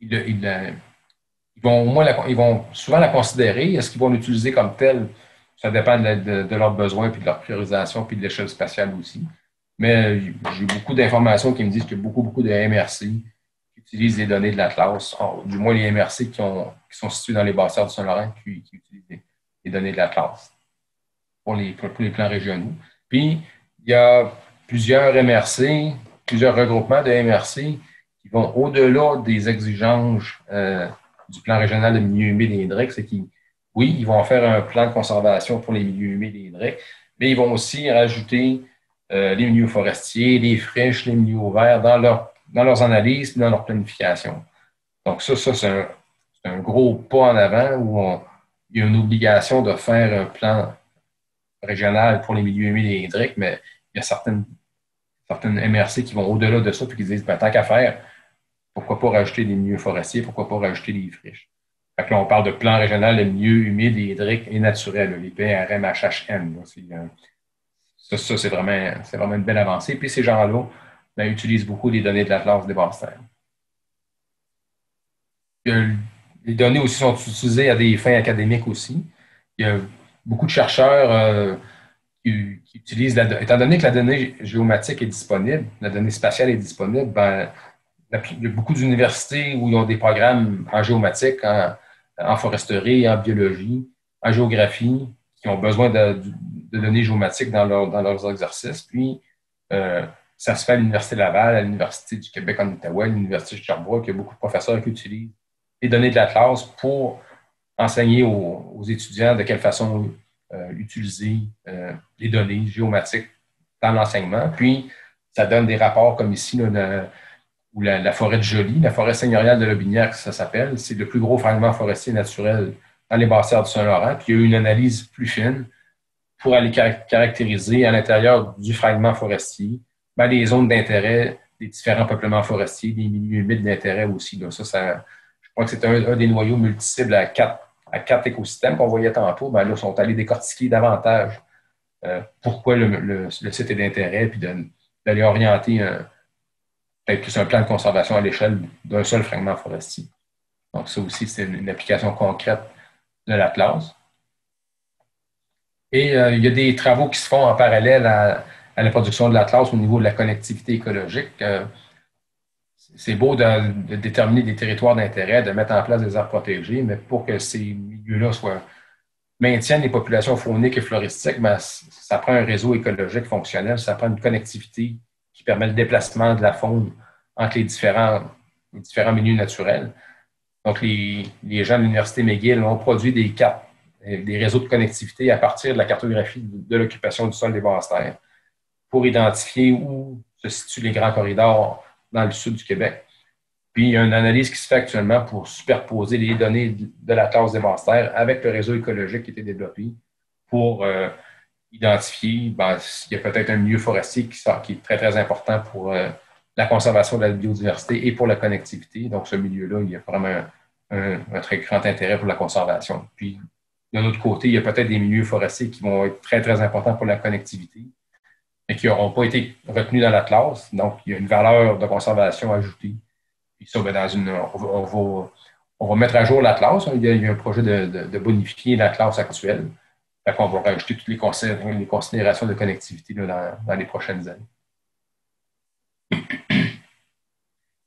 ils, vont au moins ils vont souvent la considérer. Est-ce qu'ils vont l'utiliser comme telle? Ça dépend de, leurs besoins, puis de leur priorisation, puis de l'échelle spatiale aussi. Mais j'ai beaucoup d'informations qui me disent a beaucoup, beaucoup de MRC qui utilisent les données de l'Atlas, du moins les MRC qui, ont, qui, sont situés dans les bassins du Saint-Laurent qui, utilisent les, données de l'Atlas pour les, pour les plans régionaux. Puis, il y a plusieurs MRC, plusieurs regroupements de MRC qui vont au-delà des exigences euh, du plan régional de milieu humide et hydrique. C'est qu'ils, oui, ils vont faire un plan de conservation pour les milieux humides et hydriques, mais ils vont aussi rajouter euh, les milieux forestiers, les friches, les milieux ouverts dans, leur, dans leurs analyses dans leur planification. Donc, ça, ça c'est un, gros pas en avant où il y a une obligation de faire un plan régional pour les milieux humides et hydriques, mais il y a certaines, certaines MRC qui vont au-delà de ça et qui disent ben, tant qu'à faire, pourquoi pas rajouter des milieux forestiers, pourquoi pas rajouter des friches? Là, on parle de plan régional de milieux humides et hydriques et naturels, les PRM, HHN. Ça, ça c'est vraiment, vraiment une belle avancée. Puis ces gens-là ben, utilisent beaucoup les données de l'Atlas des basses terres. Les données aussi sont utilisées à des fins académiques aussi. Il y a beaucoup de chercheurs euh, qui, utilisent, la, étant donné que la donnée géomatique est disponible, la donnée spatiale est disponible, ben, il y a beaucoup d'universités où ils ont des programmes en géomatique, en, foresterie, en biologie, en géographie, qui ont besoin de, données géomatiques dans, dans leurs exercices. Puis, euh, ça se fait à l'Université Laval, à l'Université du Québec en Ottawa, à l'Université de Sherbrooke. Il y a beaucoup de professeurs qui utilisent les données de la classe pour enseigner aux, étudiants de quelle façon euh, utiliser euh, les données géomatiques dans l'enseignement. Puis, ça donne des rapports comme ici, là, ou la, forêt de Joly, la forêt seigneuriale de Lobinière, ça s'appelle. C'est le plus gros fragment forestier naturel dans les basses du Saint-Laurent. Puis il y a eu une analyse plus fine pour aller caractériser à l'intérieur du fragment forestier ben, les zones d'intérêt des différents peuplements forestiers, des milieux humides d'intérêt aussi. Ça, ça, je crois que c'est un, des noyaux multiples à quatre, écosystèmes qu'on voyait tantôt. Ben, là, sont allés décortiquer davantage euh, pourquoi le, le, site est d'intérêt, puis d'aller orienter peut-être plus un plan de conservation à l'échelle d'un seul fragment forestier. Donc, ça aussi, c'est une, application concrète de l'Atlas. Et euh, il y a des travaux qui se font en parallèle à, la production de l'Atlas au niveau de la connectivité écologique. Euh, c'est beau de, déterminer des territoires d'intérêt, de mettre en place des aires protégées, mais pour que ces milieux-là soient maintiennent les populations fauniques et floristiques, ben, ça prend un réseau écologique fonctionnel, ça prend une connectivité qui permet le déplacement de la faune entre les différents, milieux naturels. Donc, les, gens de l'Université McGill ont produit des cartes, euh, des réseaux de connectivité à partir de la cartographie de, l'occupation du sol des basses terres pour identifier où se situent les grands corridors dans le sud du Québec. Puis, il y a une analyse qui se fait actuellement pour superposer les données de la classe des basses terres avec le réseau écologique qui a été développé pour euh, identifier ben, s'il y a peut-être un milieu forestier qui, sort, est très, très important pour euh, la conservation de la biodiversité et pour la connectivité. Donc, ce milieu-là, il y a vraiment un, très grand intérêt pour la conservation. Puis, d'un autre côté, il y a peut-être des milieux forestiers qui vont être très, très importants pour la connectivité, mais qui n'auront pas été retenus dans la classe. Donc, il y a une valeur de conservation ajoutée. Puis ça, ben, dans une, on, va, on, va, mettre à jour la classe. Il y a, un projet de, de bonifier la classe actuelle. Fait qu'on va rajouter toutes les, considérations de connectivité dans, les prochaines années.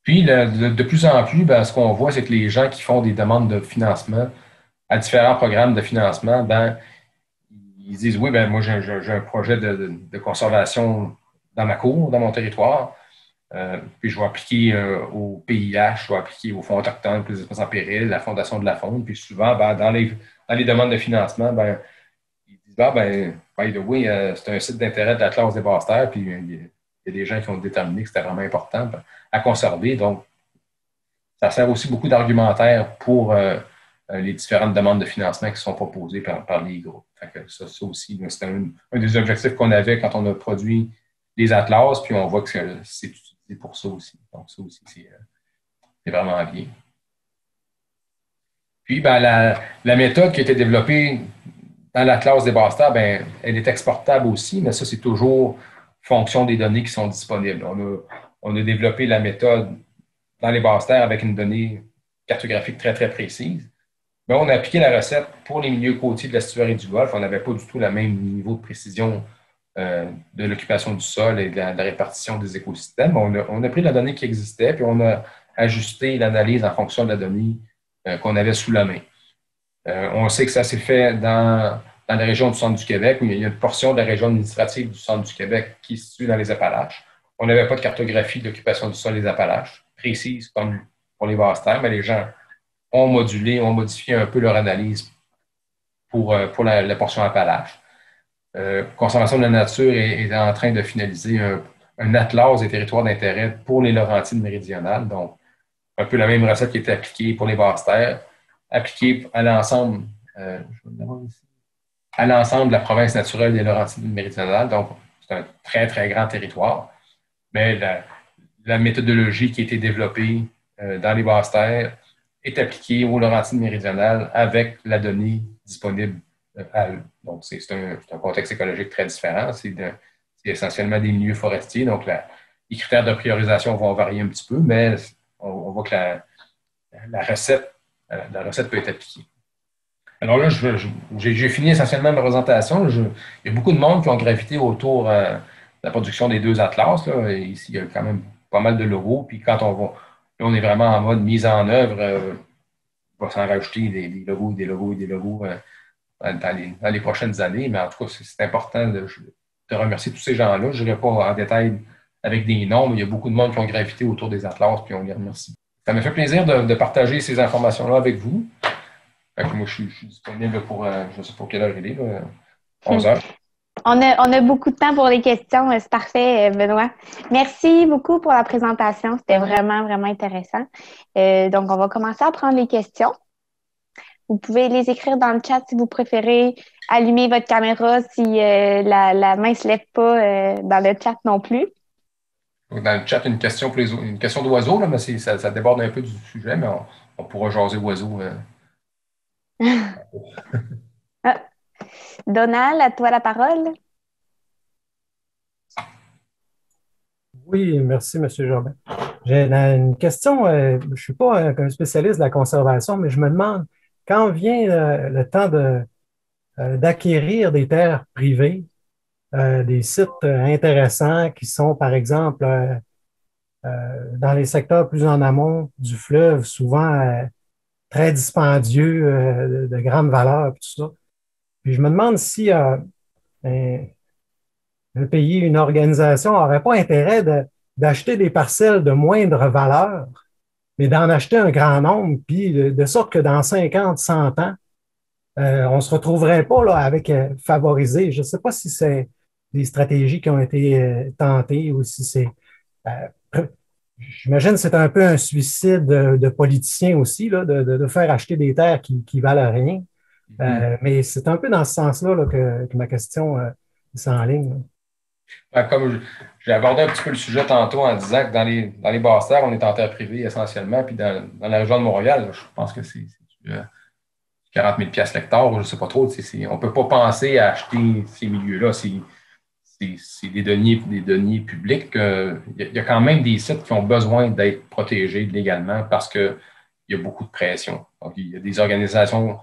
Puis, de, plus en plus, ben, ce qu'on voit, c'est que les gens qui font des demandes de financement à différents programmes de financement, ben, ils disent Oui, ben, moi, j'ai un projet de, conservation dans ma cour, dans mon territoire. Euh, puis je vais appliquer euh, au PIH, je vais appliquer au Fonds autochtone pour les espèces en péril, la Fondation de la Faune. Puis souvent, ben, dans, les, dans les demandes de financement, ben, ah, ben, by the way, euh, c'est un site d'intérêt de la classe des basses terres, puis il y, a des gens qui ont déterminé que c'était vraiment important à conserver. Donc, ça sert aussi beaucoup d'argumentaire pour les différentes demandes de financement qui sont proposées par, les groupes. ça, aussi, c'est un, des objectifs qu'on avait quand on a produit les atlas, puis on voit que c'est utilisé pour ça aussi. Donc, ça aussi, c'est vraiment bien. Puis, ben, la, méthode qui a été développée dans la classe des basses ben, elle est exportable aussi, mais ça, c'est toujours fonction des données qui sont disponibles. On a, développé la méthode dans les basses terres avec une donnée cartographique très, très précise. Mais on a appliqué la recette pour les milieux côtiers de l'estuaire et du Golfe. On n'avait pas du tout le même niveau de précision euh, de l'occupation du sol et de la, répartition des écosystèmes. On a, on a, pris la donnée qui existait, puis on a ajusté l'analyse en fonction de la donnée euh, qu'on avait sous la main. Euh, on sait que ça s'est fait dans, dans la région du centre du Québec, où il y a une portion de la région administrative du centre du Québec qui se situe dans les Appalaches. On n'avait pas de cartographie de l'occupation du sol des Appalaches, précise comme pour les basses terres, mais les gens ont modulé, ont modifié un peu leur analyse pour, pour la, portion Appalache. Euh, Conservation de la nature est, en train de finaliser un, atlas des territoires d'intérêt pour les Laurentines méridionales. Donc, un peu la même recette qui était appliquée pour les basses terres, appliquée à l'ensemble, euh, à l'ensemble de la province naturelle des Laurentines méridionales. Donc, c'est un très, très grand territoire. Mais la, méthodologie qui a été développée euh, dans les basses terres est appliquée aux Laurentines méridionales avec la donnée disponible donc, c'est un, contexte écologique très différent. C'est essentiellement des milieux forestiers. Donc, les critères de priorisation vont varier un petit peu, mais on, voit que la, recette, la recette peut être appliquée. Alors là, j'ai fini essentiellement ma présentation. il y a beaucoup de monde qui ont gravité autour euh, de la production des deux atlas. ici, il y a quand même pas mal de logos. Puis quand on va, là, on est vraiment en mode mise en œuvre. Euh, on va s'en rajouter des, logos, des logos et des logos. Euh, dans les, prochaines années. Mais en tout cas, c'est important de, remercier tous ces gens-là. Je n'irai pas en détail avec des noms, mais il y a beaucoup de monde qui ont gravité autour des atlas, puis on les remercie. Ça me fait plaisir de, partager ces informations-là avec vous. moi, je suis, disponible pour, euh, je ne sais pas quelle heure il est, 11 heures. On a, on a, beaucoup de temps pour les questions. C'est parfait, Benoît. Merci beaucoup pour la présentation. C'était vraiment, vraiment intéressant. Euh, donc, on va commencer à prendre les questions. Vous pouvez les écrire dans le chat si vous préférez. Allumer votre caméra si euh, la, main ne se lève pas euh, dans le chat non plus. Dans le chat, une question pour les une question d'oiseau, mais ça, ça, déborde un peu du sujet, mais on, pourra jaser oiseau. Euh. ah. Donald, à toi la parole. Oui, merci, M. Jobin. J'ai une question. je ne suis pas un spécialiste de la conservation, mais je me demande quand vient euh, le temps euh, d'acquérir des terres privées, euh, des sites intéressants qui sont, par exemple, dans les secteurs plus en amont du fleuve, souvent très dispendieux, de, grande valeur, tout ça. Puis je me demande si un, un, pays, une organisation n'aurait pas intérêt d'acheter des parcelles de moindre valeur mais d'en acheter un grand nombre, puis de, sorte que dans 50, 100 ans, euh, on ne se retrouverait pas là, avec euh. Je ne sais pas si c'est des stratégies qui ont été euh, tentées ou si c'est. J'imagine que c'est un peu un suicide de, politiciens aussi, là, de, faire acheter des terres qui, qui valent rien. Mm-hmm. mais c'est un peu dans ce sens-là que, ma question s'enligne. Ben, comme j'ai abordé un petit peu le sujet tantôt en disant que dans les, dans les basses terres, on est en terre privée essentiellement, puis dans, la région de Montréal, je pense que c'est 40 000 l'hectare, je ne sais pas trop. on ne peut pas penser à acheter ces milieux-là. C'est des deniers, des deniers publics. Euh, il y, a quand même des sites qui ont besoin d'être protégés légalement parce qu'il y a beaucoup de pression. Donc, il y a des organisations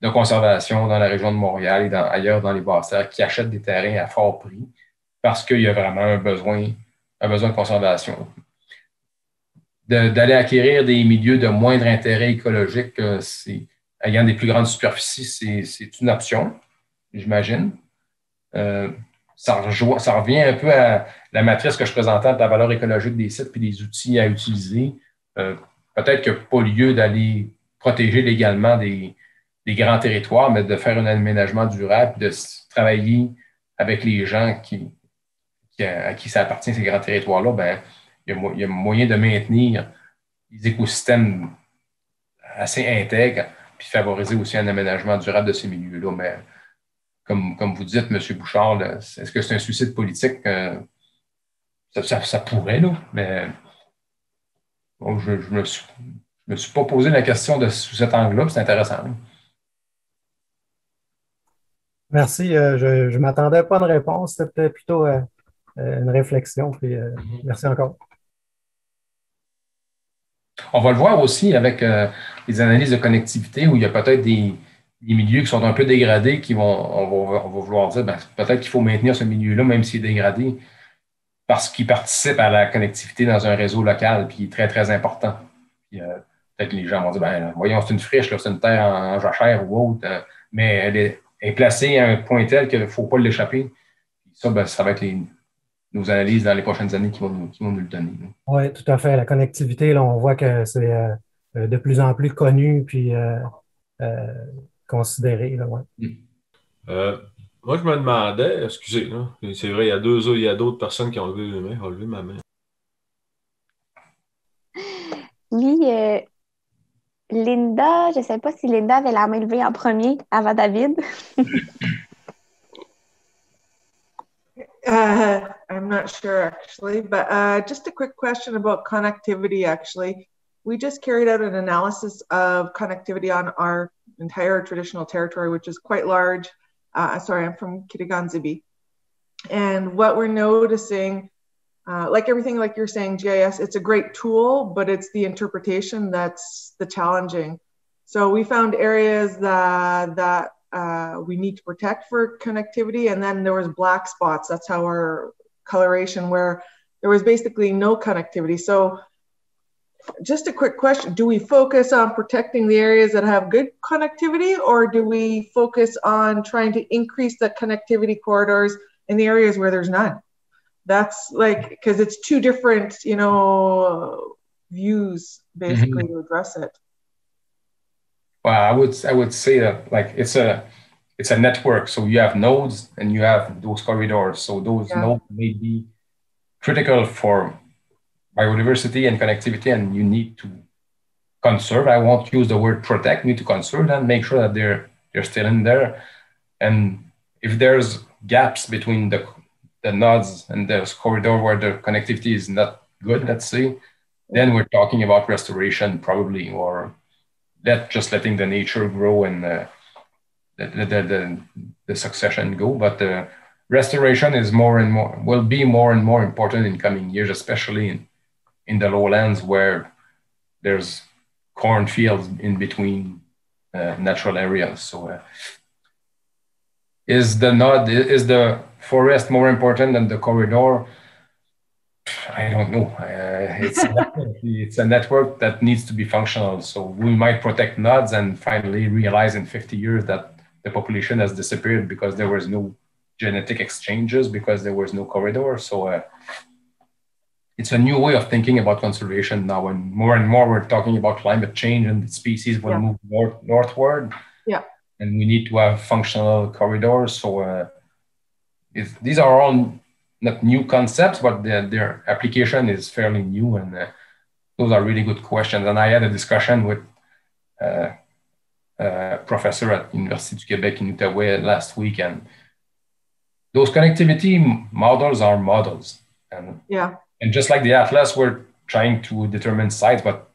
de conservation dans la région de Montréal et ailleurs dans les basses terres qui achètent des terrains à fort prix parce qu'il y a vraiment un besoin, un besoin de conservation. D'aller acquérir des milieux de moindre intérêt écologique, euh, ayant des plus grandes superficies, c'est une option, j'imagine. Euh, ça, revient un peu à la matrice que je présentais de la valeur écologique des sites et des outils à utiliser. Euh, peut-être a pas lieu d'aller protéger légalement des, des, grands territoires, mais de faire un aménagement durable, de travailler avec les gens qui, à qui ça appartient, ces grands territoires-là, ben, il, y a, moyen de maintenir des écosystèmes assez intègres, puis favoriser aussi un aménagement durable de ces milieux-là. Mais comme, comme vous dites, M. Bouchard, est-ce que c'est un suicide politique? Euh, ça, pourrait, là, mais je ne me, me, suis pas posé la question de, sous cet angle-là, c'est intéressant. Merci. Euh, je ne m'attendais pas à une réponse. C'était plutôt euh, euh, une réflexion. Puis, mhm. Merci encore. on va le voir aussi avec euh, les analyses de connectivité où il y a peut-être des, milieux qui sont un peu dégradés qui vont, on va, vouloir dire, ben, peut-être qu'il faut maintenir ce milieu-là, même s'il est dégradé, parce qu'il participe à la connectivité dans un réseau local, puis très, très important. Euh, peut-être que les gens vont dire, ben, voyons, c'est une friche, c'est une terre en, jachère ou autre, euh, mais elle est, placée à un point tel qu'il ne faut pas l'échapper. Ça, ben, ça va être nos analyses dans les prochaines années qui vont, nous, le donner. Oui, tout à fait. La connectivité, là, on voit que c'est euh, de plus en plus connu puis considéré. Là, mm. moi, je me demandais, excusez, c'est vrai, il y a deux il y a d'autres personnes qui ont levé, ma main. Oui, Linda, je ne sais pas si Linda avait la main levée en premier avant David. uh, I'm not sure actually, but uh, just a quick question about connectivity actually. We just carried out an analysis of connectivity on our entire traditional territory, which is quite large. Uh, sorry, I'm from Kitigan And what we're noticing uh, like everything like you're saying gis it's a great tool but it's the interpretation that's the challenging. So we found areas that that uh, we need to protect for connectivity. And then there was black spots. That's how our coloration where there was basically no connectivity. So just a quick question. Do we focus on protecting the areas that have good connectivity or do we focus on trying to increase the connectivity corridors in the areas where there's none that's like because it's two different you know views basically mm-hmm. to address it. Well i would i would say that like it's a it's a network. So you have nodes and you have those corridors. So those yeah. nodes may be critical for biodiversity and connectivity and you need to conserve. I won't use the word protect you need to conserve them make sure that they're they're still in there. And if there's gaps between the the nodes and the corridor where the connectivity is not good, let's say, then we're talking about restoration probably, or that just letting the nature grow and uh, the, the, the, the, succession go. But the restoration is more and more, will be more and more important in coming years, especially in, in the lowlands where there's cornfields in between uh, natural areas. So uh, is the node, is the forest more important than the corridor? I don't know. Uh, it's, a it's a network that needs to be functional. So we might protect nodes and finally realize in 50 years that the population has disappeared because there was no genetic exchanges because there was no corridor. So uh, it's a new way of thinking about conservation now. And more and more we're talking about climate change and species will yeah. move north, northward. Yeah. And we need to have functional corridors. So uh, these are all not new concepts, but their, their application is fairly new. And uh, those are really good questions. And I had a discussion with uh, a professor at University du Québec in Outaouais last week. And those connectivity models are models. And, yeah. and just like the Atlas, we're trying to determine sites, but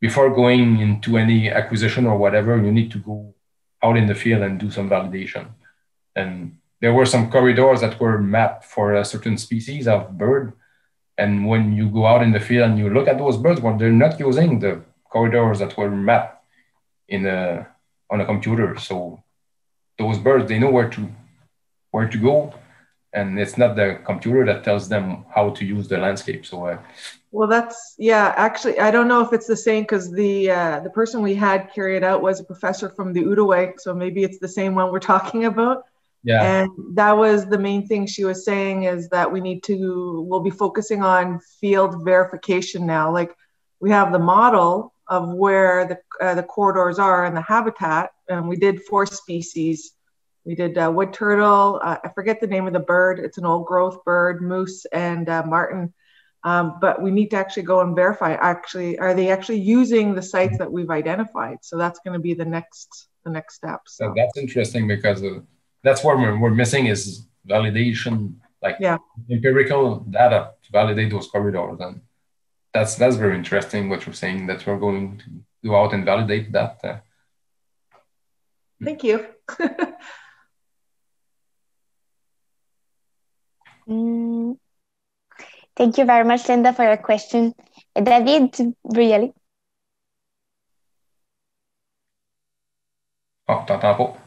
before going into any acquisition or whatever, you need to go out in the field and do some validation. And there were some corridors that were mapped for a certain species of bird. And when you go out in the field and you look at those birds, well, they're not using the corridors that were mapped in a, on a computer. So those birds, they know where to where to go, and it's not the computer that tells them how to use the landscape. So. Uh, well, that's yeah. Actually, I don't know if it's the same because the uh, the person we had carry it out was a professor from the Outaouais, so maybe it's the same one we're talking about. Yeah. And that was the main thing she was saying is that we need to, we'll be focusing on field verification now. Like we have the model of where the, uh, the corridors are and the habitat. And we did four species. We did uh, wood turtle. Uh, I forget the name of the bird. It's an old growth bird, moose, and uh, martin. Um, but we need to actually go and verify. Actually, are they actually using the sites that we've identified? So that's going to be the next the next step. So, so that's interesting because that's what we're, we're missing is validation, like yeah. empirical data to validate those corridors. And that's that's very interesting what you're saying that we're going to go out and validate that. Uh, Thank you. mm. Thank you very much, Linda, for your question. David, really? Oh, t'entends pas.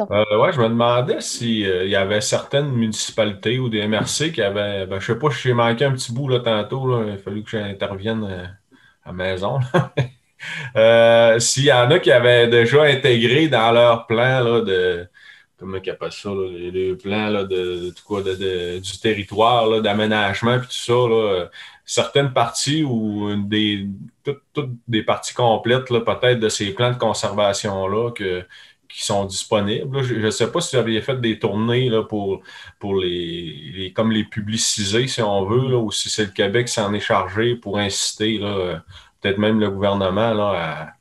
Euh, ouais, je me demandais s'il y avait certaines municipalités ou des MRC qui avaient. Ben, je sais pas, j'ai manqué un petit bout là, tantôt. Il a fallu que j'intervienne à la maison. Euh, s'il y en a qui avaient déjà intégré dans leur plan là, de. Comment ils appellent ça, plans là, de, quoi, de, du territoire, d'aménagement, puis tout ça, certaines parties ou des, toutes, des parties complètes, peut-être de ces plans de conservation-là qui sont disponibles. Je ne sais pas si vous aviez fait des tournées pour, pour les, comme les publiciser, si on veut, ou si c'est le Québec qui s'en est chargé pour inciter là, peut-être même le gouvernement, là,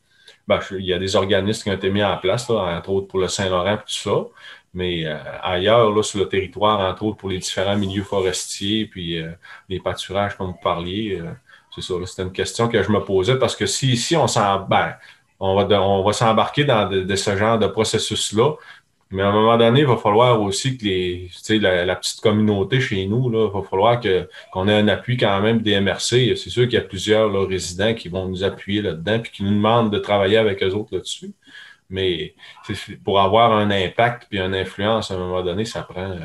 ben, il y a des organismes qui ont été mis en place, entre autres pour le Saint-Laurent et tout ça. Mais euh, ailleurs, là, sur le territoire, entre autres pour les différents milieux forestiers, puis euh, les pâturages, comme vous parliez, euh, c'est ça. C'était une question que je me posais parce que si ici, on s'en, ben, on va, on va s'embarquer dans de, ce genre de processus-là, mais à un moment donné, il va falloir aussi que les, la, la petite communauté chez nous, là, il va falloir que, qu'on ait un appui quand même des MRC. C'est sûr qu'il y a plusieurs résidents qui vont nous appuyer là-dedans puis qui nous demandent de travailler avec eux autres là-dessus. Mais pour avoir un impact puis une influence, à un moment donné, ça prend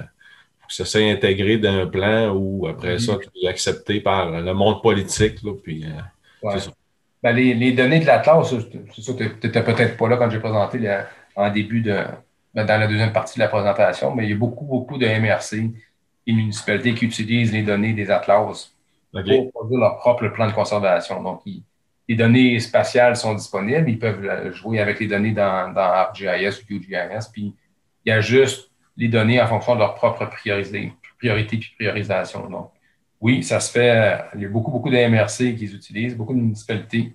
que ça soit intégré d'un plan ou après ça, mm-hmm. accepté par le monde politique. Là, puis, euh, ben, les, les, données de l'Atlas, c'est ça, tu n'étais peut-être pas là quand j'ai présenté en début de ben, dans la deuxième partie de la présentation, mais il y a beaucoup, beaucoup de MRC et municipalités qui utilisent les données des atlas pour produire leur propre plan de conservation. Donc, les données spatiales sont disponibles, ils peuvent jouer avec les données dans, dans ArcGIS ou QGIS, puis il y a juste les données en fonction de leur propre priorité, priorité puis priorisation. Donc, oui, ça se fait. Il y a beaucoup, beaucoup de MRC qui les utilisent, beaucoup de municipalités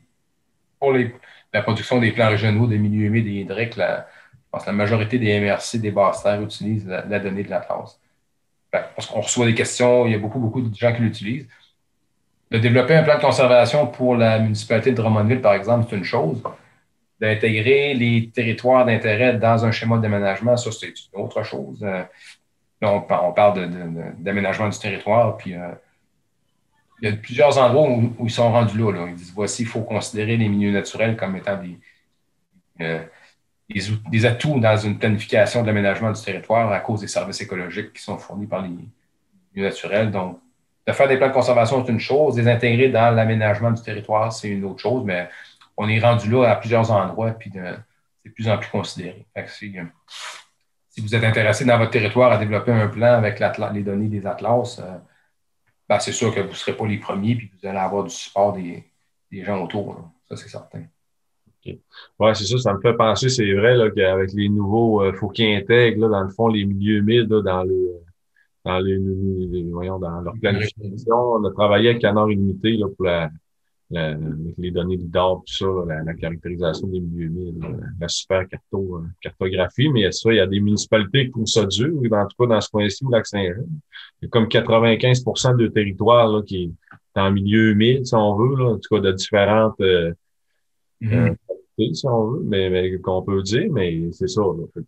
pour la production des plans régionaux des milieux humides et hydriques. La, la majorité des MRC, des basses terres utilisent la, donnée de l'Atlas. Parce qu'on reçoit des questions, il y a beaucoup, beaucoup de gens qui l'utilisent. De développer un plan de conservation pour la municipalité de Drummondville, par exemple, c'est une chose. D'intégrer les territoires d'intérêt dans un schéma d'aménagement, ça, c'est une autre chose. Euh, on, parle d'aménagement du territoire, puis euh, il y a plusieurs endroits où, ils sont rendus là, Ils disent voici, il faut considérer les milieux naturels comme étant des, euh, des, atouts dans une planification de l'aménagement du territoire à cause des services écologiques qui sont fournis par les milieux naturels. Donc, de faire des plans de conservation, c'est une chose. Les intégrer dans l'aménagement du territoire, c'est une autre chose, mais on est rendu là à plusieurs endroits, puis c'est de plus en plus considéré. si, vous êtes intéressé dans votre territoire à développer un plan avec les données des atlas, euh, ben, c'est sûr que vous ne serez pas les premiers, puis vous allez avoir du support des, gens autour. Ça, c'est certain. Oui, c'est ça, ça me fait penser, c'est vrai, là, qu'avec les nouveaux, il euh, faut qu'ils intègrent, dans le fond, les milieux humides dans le dans les, voyons, dans leur planification. On a travaillé avec Canard Illimité là, pour la, les données d'or, tout ça, la, caractérisation des milieux humides, la, super carto, euh, cartographie, mais ça, il y a des municipalités qui font ça dur, en tout cas dans ce coin-ci, au Lac-Saint-Jean. Il y a comme 95% de territoire là, qui est en milieu humide, si on veut, là, en tout cas de différentes euh, mm-hmm si on veut, mais, qu'on peut dire, mais c'est ça.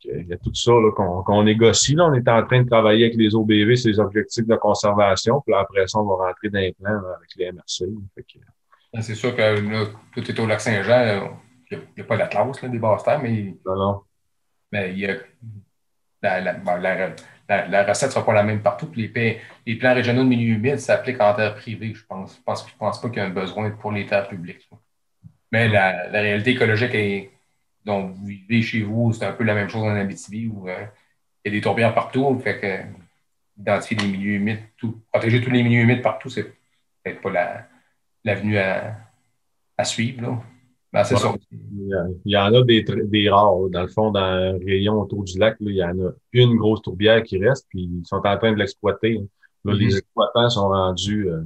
il y a tout ça qu'on négocie. Là. On est en train de travailler avec les OBV, ces objectifs de conservation. Puis après ça, on va rentrer dans les plans avec les MRC. C'est sûr que là, tout est au lac Saint-Jean. Il n'y a, pas d'atlas des basses terres, mais, non, non. mais il y a, la, la, recette ne sera pas la même partout. les, les, plans régionaux de milieu humide s'appliquent en terre privée, je pense. Je pense, je pense pas qu'il y a un besoin pour les terres publiques. Mais la, réalité écologique est, dont vous vivez chez vous, c'est un peu la même chose en Abitibi où euh, il y a des tourbières partout. Fait que identifier les milieux humides, tout, protéger tous les milieux humides partout, c'est peut-être pas l'avenue à, à, suivre. Ben, c'est ça. Il y en a des, des rares. Dans le fond, dans un rayon autour du lac, il y en a une grosse tourbière qui reste, puis ils sont en train de l'exploiter. Les mm-hmm. exploitants sont rendus euh,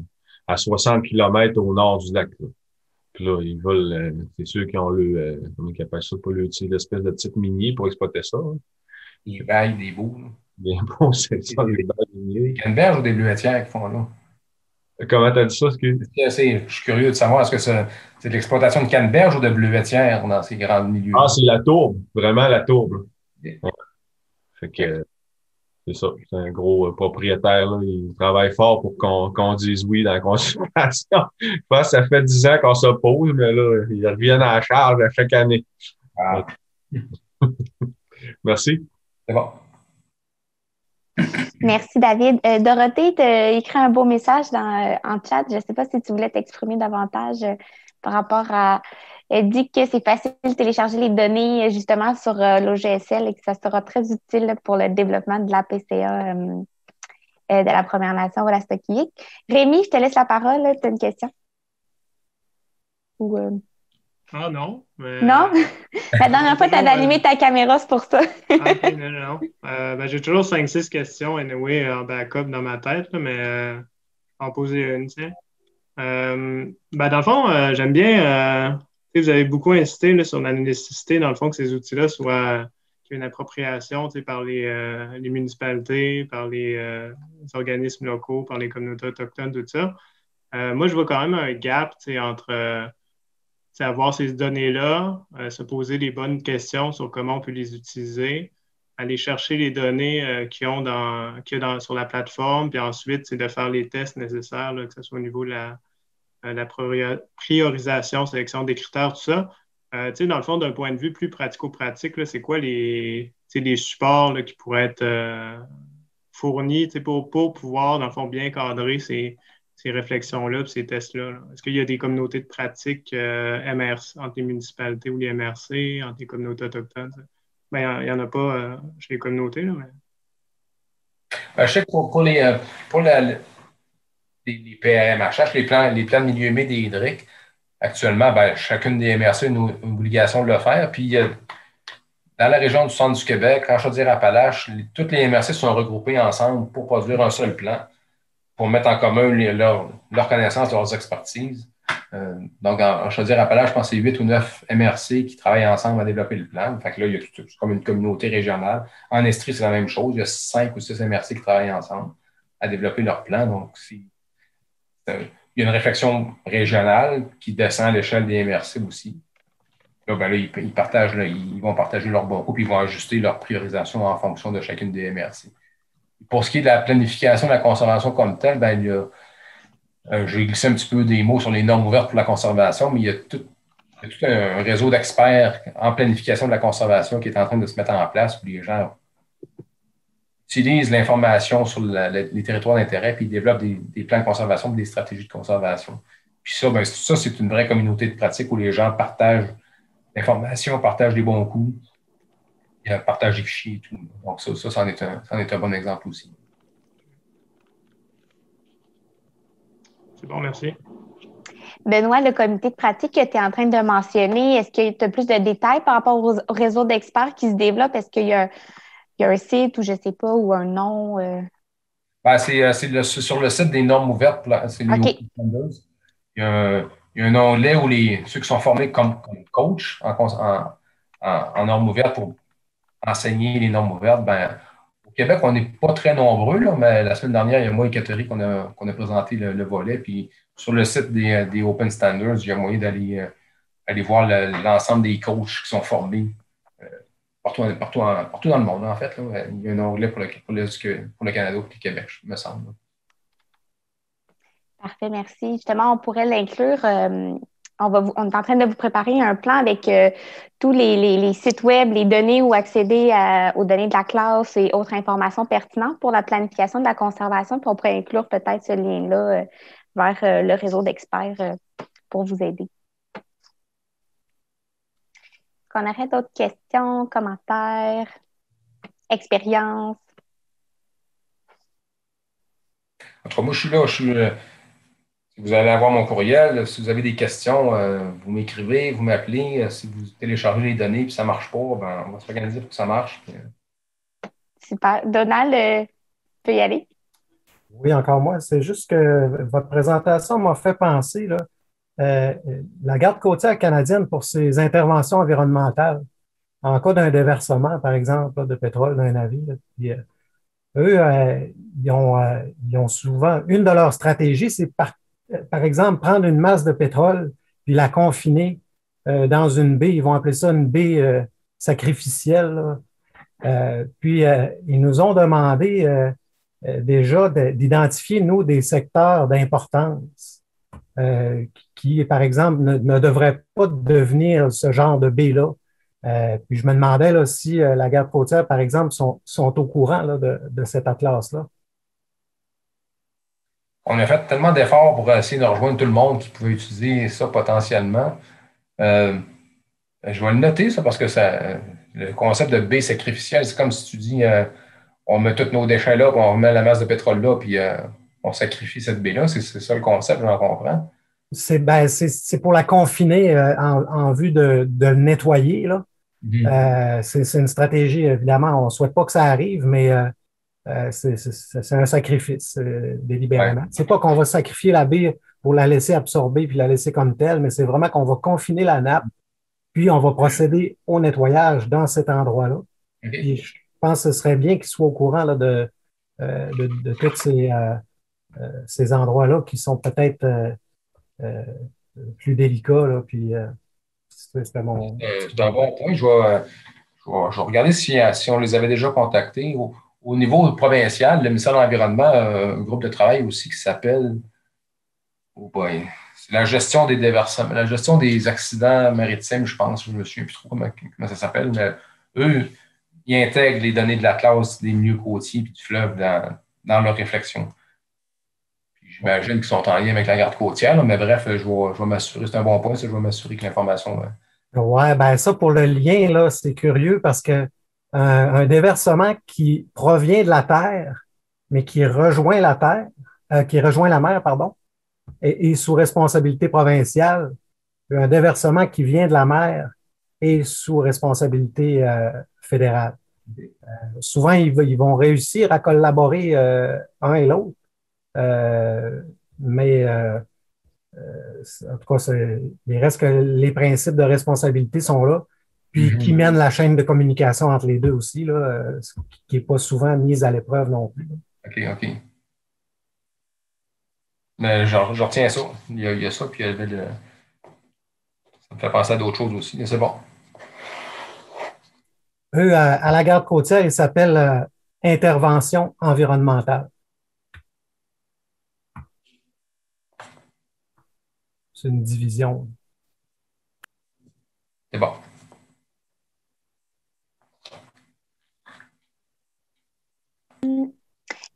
à 60 km au nord du lac. Puis là, ils veulent, euh, c'est sûr qu'ils ont le, euh, comment ils appellent ça, pas le, l'espèce de petite minier pour exploiter ça. Hein. Des bails, des bouts. Des bouts, c'est ça, des bails miniers. Canneberge ou des bluetières qui font là? Comment t'as dit ça? Que... Je suis curieux de savoir, est-ce que c'est, de l'exploitation de canneberge ou de bluetière dans ces grands milieux? Ah, c'est la tourbe, vraiment la tourbe. Fait que, c'est ça. C'est un gros euh, propriétaire. Là. Il travaille fort pour qu'on dise oui dans la consommation. Je pense que ça fait dix ans qu'on s'oppose, mais là, ils reviennent à la charge à chaque année. Ah. Merci. C'est bon. Merci, David. Euh, Dorothée t'a écrit un beau message dans, en chat. Je ne sais pas si tu voulais t'exprimer davantage par rapport à. Elle dit que c'est facile de télécharger les données justement sur l'OGSL et que ça sera très utile pour le développement de la PCA de la Première Nation la Rémi, je te laisse la parole. Tu as une question? Ou, Ah non. Non? la dernière fois, tu avais animé ta caméra, c'est pour ça. ah, non, non. Euh, ben, J'ai toujours 5-6 questions anyway, en backup dans ma tête, mais euh, en poser une, tiens. Euh, ben, dans le fond, j'aime bien. vous avez beaucoup insisté là, sur la nécessité, dans le fond, que ces outils-là soient qu'il y ait une appropriation par les, les, municipalités, par les, organismes locaux, par les communautés autochtones, tout ça. moi, je vois quand même un gap entre avoir ces données-là, euh, se poser les bonnes questions sur comment on peut les utiliser, aller chercher les données euh, qu'il y a sur la plateforme, puis ensuite, c'est de faire les tests nécessaires, que ce soit au niveau de la, euh, priorisation, sélection des critères, tout ça. dans le fond, d'un point de vue plus pratico-pratique, c'est quoi les, les supports qui pourraient être fournis pour, pour pouvoir, dans le fond, bien cadrer ces, ces réflexions-là, ces tests-là? Est-ce qu'il y a des communautés de pratique euh, MRC, entre les municipalités ou les MRC, entre les communautés autochtones? Ben, il n'y en a pas euh, chez les communautés. Là, mais... Ben, je sais que pour, les, euh, pour les, PRMHH, les plans, les plans de milieu humide hydrique, actuellement, ben, chacune des MRC a une, obligation de le faire. Puis, dans la région du centre du Québec, en Chaudière-Appalaches, toutes les MRC sont regroupées ensemble pour produire un seul plan pour mettre en commun leurs leur connaissances, leurs expertises. Euh, donc, en, je veux dire, appalaches je pense que c'est 8 ou 9 MRC qui travaillent ensemble à développer le plan. Fait que là, il y a tout, comme une communauté régionale. En Estrie, c'est la même chose. Il y a 5 ou 6 MRC qui travaillent ensemble à développer leur plan. Donc, il y a une réflexion régionale qui descend à l'échelle des MRC aussi. Là, ben là, ils, partagent, ils vont partager leur bon coup, puis ils vont ajuster leur priorisation en fonction de chacune des MRC. Pour ce qui est de la planification de la conservation comme telle, ben, il y a, euh, j'ai glissé un petit peu des mots sur les normes ouvertes pour la conservation, mais il y a tout, un réseau d'experts en planification de la conservation qui est en train de se mettre en place où les gens utilisent l'information sur les territoires d'intérêt puis ils développent des, plans de conservation des stratégies de conservation. Puis ça, ben, ça, c'est une vraie communauté de pratique où les gens partagent l'information, partagent les bons coups, il y a partage des fichiers et tout. Donc, ça, ça, c'en est, un, est un bon exemple aussi. C'est bon, merci. Benoît, le comité de pratique que tu es en train de mentionner, est-ce que tu as plus de détails par rapport au, réseau d'experts qui se développe? Est-ce qu'il y, a un site ou je ne sais pas, ou un nom? Euh? Ben, c'est euh, sur le site des normes ouvertes. C'est il, y a, un onglet où les, ceux qui sont formés comme, coach en, en normes ouvertes pour enseigner les normes ouvertes, ben, au Québec, on n'est pas très nombreux, là, mais la semaine dernière, il y a moi et Catherine qu'on a, a présenté le, volet. Puis sur le site des, des Open Standards, il y a moyen d'aller euh, aller voir l'ensemble des coachs qui sont formés euh, partout, partout, partout, dans le monde, en fait. Là. Il y a un onglet pour le, pour le, pour le Canada et le Québec, me semble. Parfait, merci. Justement, on pourrait l'inclure. Euh, on, est en train de vous préparer un plan avec euh, tous les, sites web, les données où accéder aux données de la classe et autres informations pertinentes pour la planification de la conservation. Puis on pourrait inclure peut-être ce lien-là euh, vers euh, le réseau d'experts pour vous aider. Est-ce qu'on aurait d'autres questions, commentaires, expériences? Entre moi, je suis là, je suis vous allez avoir mon courriel. Si vous avez des questions, euh, vous m'écrivez, vous m'appelez. Euh, si vous téléchargez les données et ça ne marche pas, ben, on va s'organiser pour que ça marche. Euh. Super. Donald, tu peux y aller? Oui, encore moi. C'est juste que votre présentation m'a fait penser, là, la garde côtière canadienne pour ses interventions environnementales, en cas d'un déversement, par exemple, de pétrole d'un navire. eux, ils, ont, ils, ont, souvent, une de leurs stratégies, c'est par par exemple, prendre une masse de pétrole puis la confiner euh, dans une baie, ils vont appeler ça une baie euh, sacrificielle. Euh, puis, ils nous ont demandé déjà d'identifier, nous, des secteurs d'importance qui, par exemple, ne, devraient pas devenir ce genre de baie-là. puis je me demandais si la garde côtière, par exemple, sont, sont au courant de, de cet atlas-là. On a fait tellement d'efforts pour essayer de rejoindre tout le monde qui pouvait utiliser ça potentiellement. je vais le noter, ça, parce que ça, le concept de baie sacrificielle, c'est comme si tu dis on met tous nos déchets là, puis on remet la masse de pétrole là, puis on sacrifie cette baie-là. C'est ça le concept, j'en comprends. C'est ben, pour la confiner euh, en, vue de, le nettoyer. Là. Mhm. Euh, c'est une stratégie, évidemment, on ne souhaite pas que ça arrive, mais euh, c'est un sacrifice délibérément. C'est pas qu'on va sacrifier la baie pour la laisser absorber puis la laisser comme telle, mais c'est vraiment qu'on va confiner la nappe, puis on va procéder au nettoyage dans cet endroit-là. Je pense que ce serait bien qu'il soit au courant là, de, de, de, tous ces, euh, ces endroits-là qui sont peut-être euh, euh, plus délicats. Là, puis, c'est un bon point. Je vais, je regarder si, si, on les avait déjà contactés. Au, niveau provincial, le ministère de l'Environnement a un groupe de travail aussi qui s'appelle oh la gestion des déversements, la gestion des accidents maritimes, je pense. Je ne me souviens plus trop comment, ça s'appelle, mais eux, ils intègrent les données de la classe des milieux côtiers et du fleuve dans, leur réflexion. J'imagine qu'ils sont en lien avec la garde côtière, mais bref, je vais, m'assurer, c'est un bon point, ça, je vais m'assurer que l'information. Ouais. ben ça, pour le lien, là, c'est curieux parce que euh, un déversement qui provient de la Terre, mais qui rejoint la Terre, euh, qui rejoint la mer, pardon, est, sous responsabilité provinciale. Un déversement qui vient de la mer est sous responsabilité euh, fédérale. souvent, ils, vont réussir à collaborer un et l'autre mais en tout cas, il reste que les principes de responsabilité sont là, puis mm-hmm. qui mènent la chaîne de communication entre les deux aussi, là, qui n'est pas souvent mise à l'épreuve non plus. OK, OK. Mais je, retiens ça. Il y, a, ça, puis il y avait le... Ça me fait penser à d'autres choses aussi, mais c'est bon. Eux, à, la garde côtière, ils s'appellent intervention environnementale. une division. C'est bon.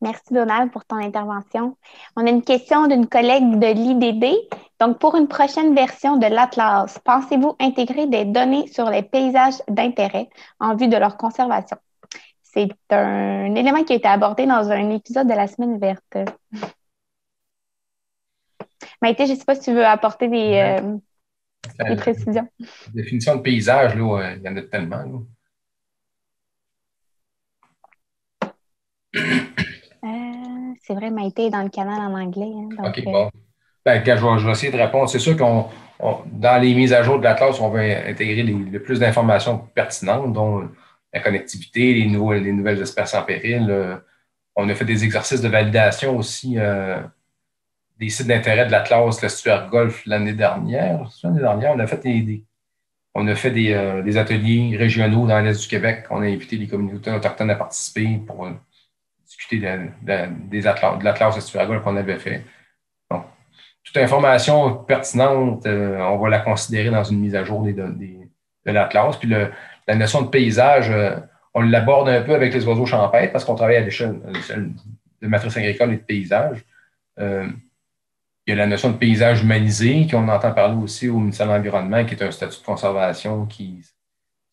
Merci Donald pour ton intervention. On a une question d'une collègue de l'IDD. Donc, pour une prochaine version de l'Atlas, pensez-vous intégrer des données sur les paysages d'intérêt en vue de leur conservation? C'est un élément qui a été abordé dans un épisode de la semaine verte. Maïté, je ne sais pas si tu veux apporter des, euh, précisions. définition de paysage, là, euh, il y en a tellement. Euh, c'est vrai, Maïté est dans le canal en anglais. Hein, OK, bon. Ben, je, vais, essayer de répondre. C'est sûr qu'on dans les mises à jour de la classe, on va intégrer le plus d'informations pertinentes, dont la connectivité, les, les nouvelles espèces en péril. on a fait des exercices de validation aussi des sites d'intérêt de l'Atlas, l'estuaire Golf l'année dernière. L'année dernière, on a fait des, on a fait euh, des, ateliers régionaux dans l'Est du Québec. On a invité les communautés autochtones à participer pour discuter de, des atlas, de l'Atlas qu'on avait fait. Donc, toute information pertinente, euh, on va la considérer dans une mise à jour des, de l'Atlas. Puis la notion de paysage, euh, on l'aborde un peu avec les oiseaux champêtres parce qu'on travaille à l'échelle de matrice agricole et de paysage. Il y a la notion de paysage humanisé, qu'on entend parler aussi au ministère de l'Environnement, qui est un statut de conservation qui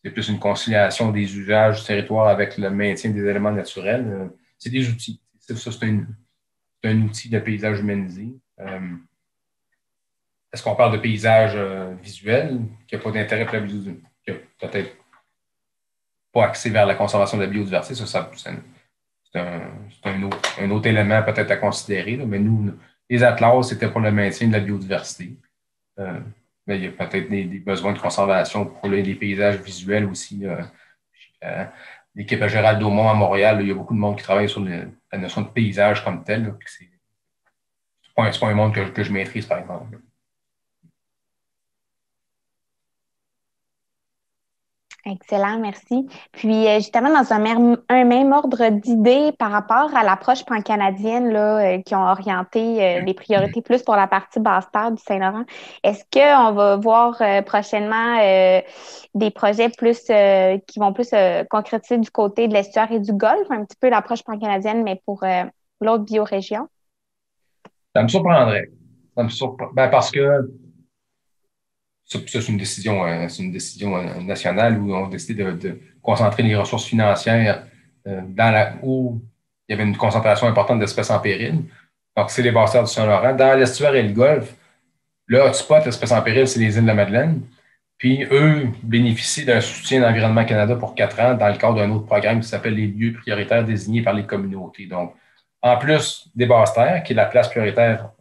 c'est plus une conciliation des usages du territoire avec le maintien des éléments naturels. C'est des outils. Ça, c'est un, outil de paysage humanisé. Euh, est-ce qu'on parle de paysage euh, visuel qui n'a pas d'intérêt pour la biodiversité, qui peut-être pas axé vers la conservation de la biodiversité? Ça, c'est un, autre, élément peut-être à considérer. mais nous, les atlas, c'était pour le maintien de la biodiversité. Euh, mais il y a peut-être des, besoins de conservation pour les, paysages visuels aussi. L'équipe à Gérald Daumont à Montréal, il y a beaucoup de monde qui travaille sur la notion de paysage comme tel. Ce n'est pas, un monde que, je maîtrise, par exemple. Excellent, merci. Puis euh, justement, dans un même, ordre d'idées par rapport à l'approche pan-canadienne là, euh, qui ont orienté euh, les priorités plus pour la partie basse terre du Saint-Laurent, est-ce qu'on va voir prochainement des projets plus qui vont plus concrétiser du côté de l'estuaire et du golfe, un petit peu l'approche pan-canadienne, mais pour l'autre biorégion? Ça me surprendrait. Ça me surprend... Ben, parce que ça, c'est une décision, euh, c'est une décision euh, nationale où on a décidé de, concentrer les ressources financières euh, dans où il y avait une concentration importante d'espèces en péril. Donc, c'est les bassins du Saint-Laurent. Dans l'estuaire et le golfe, le hotspot, l'espèce en péril, c'est les îles de la Madeleine. Puis, eux bénéficient d'un soutien d'Environnement Canada pour quatre ans dans le cadre d'un autre programme qui s'appelle les lieux prioritaires désignés par les communautés. Donc, en plus des basses terres, qui est la place prioritaire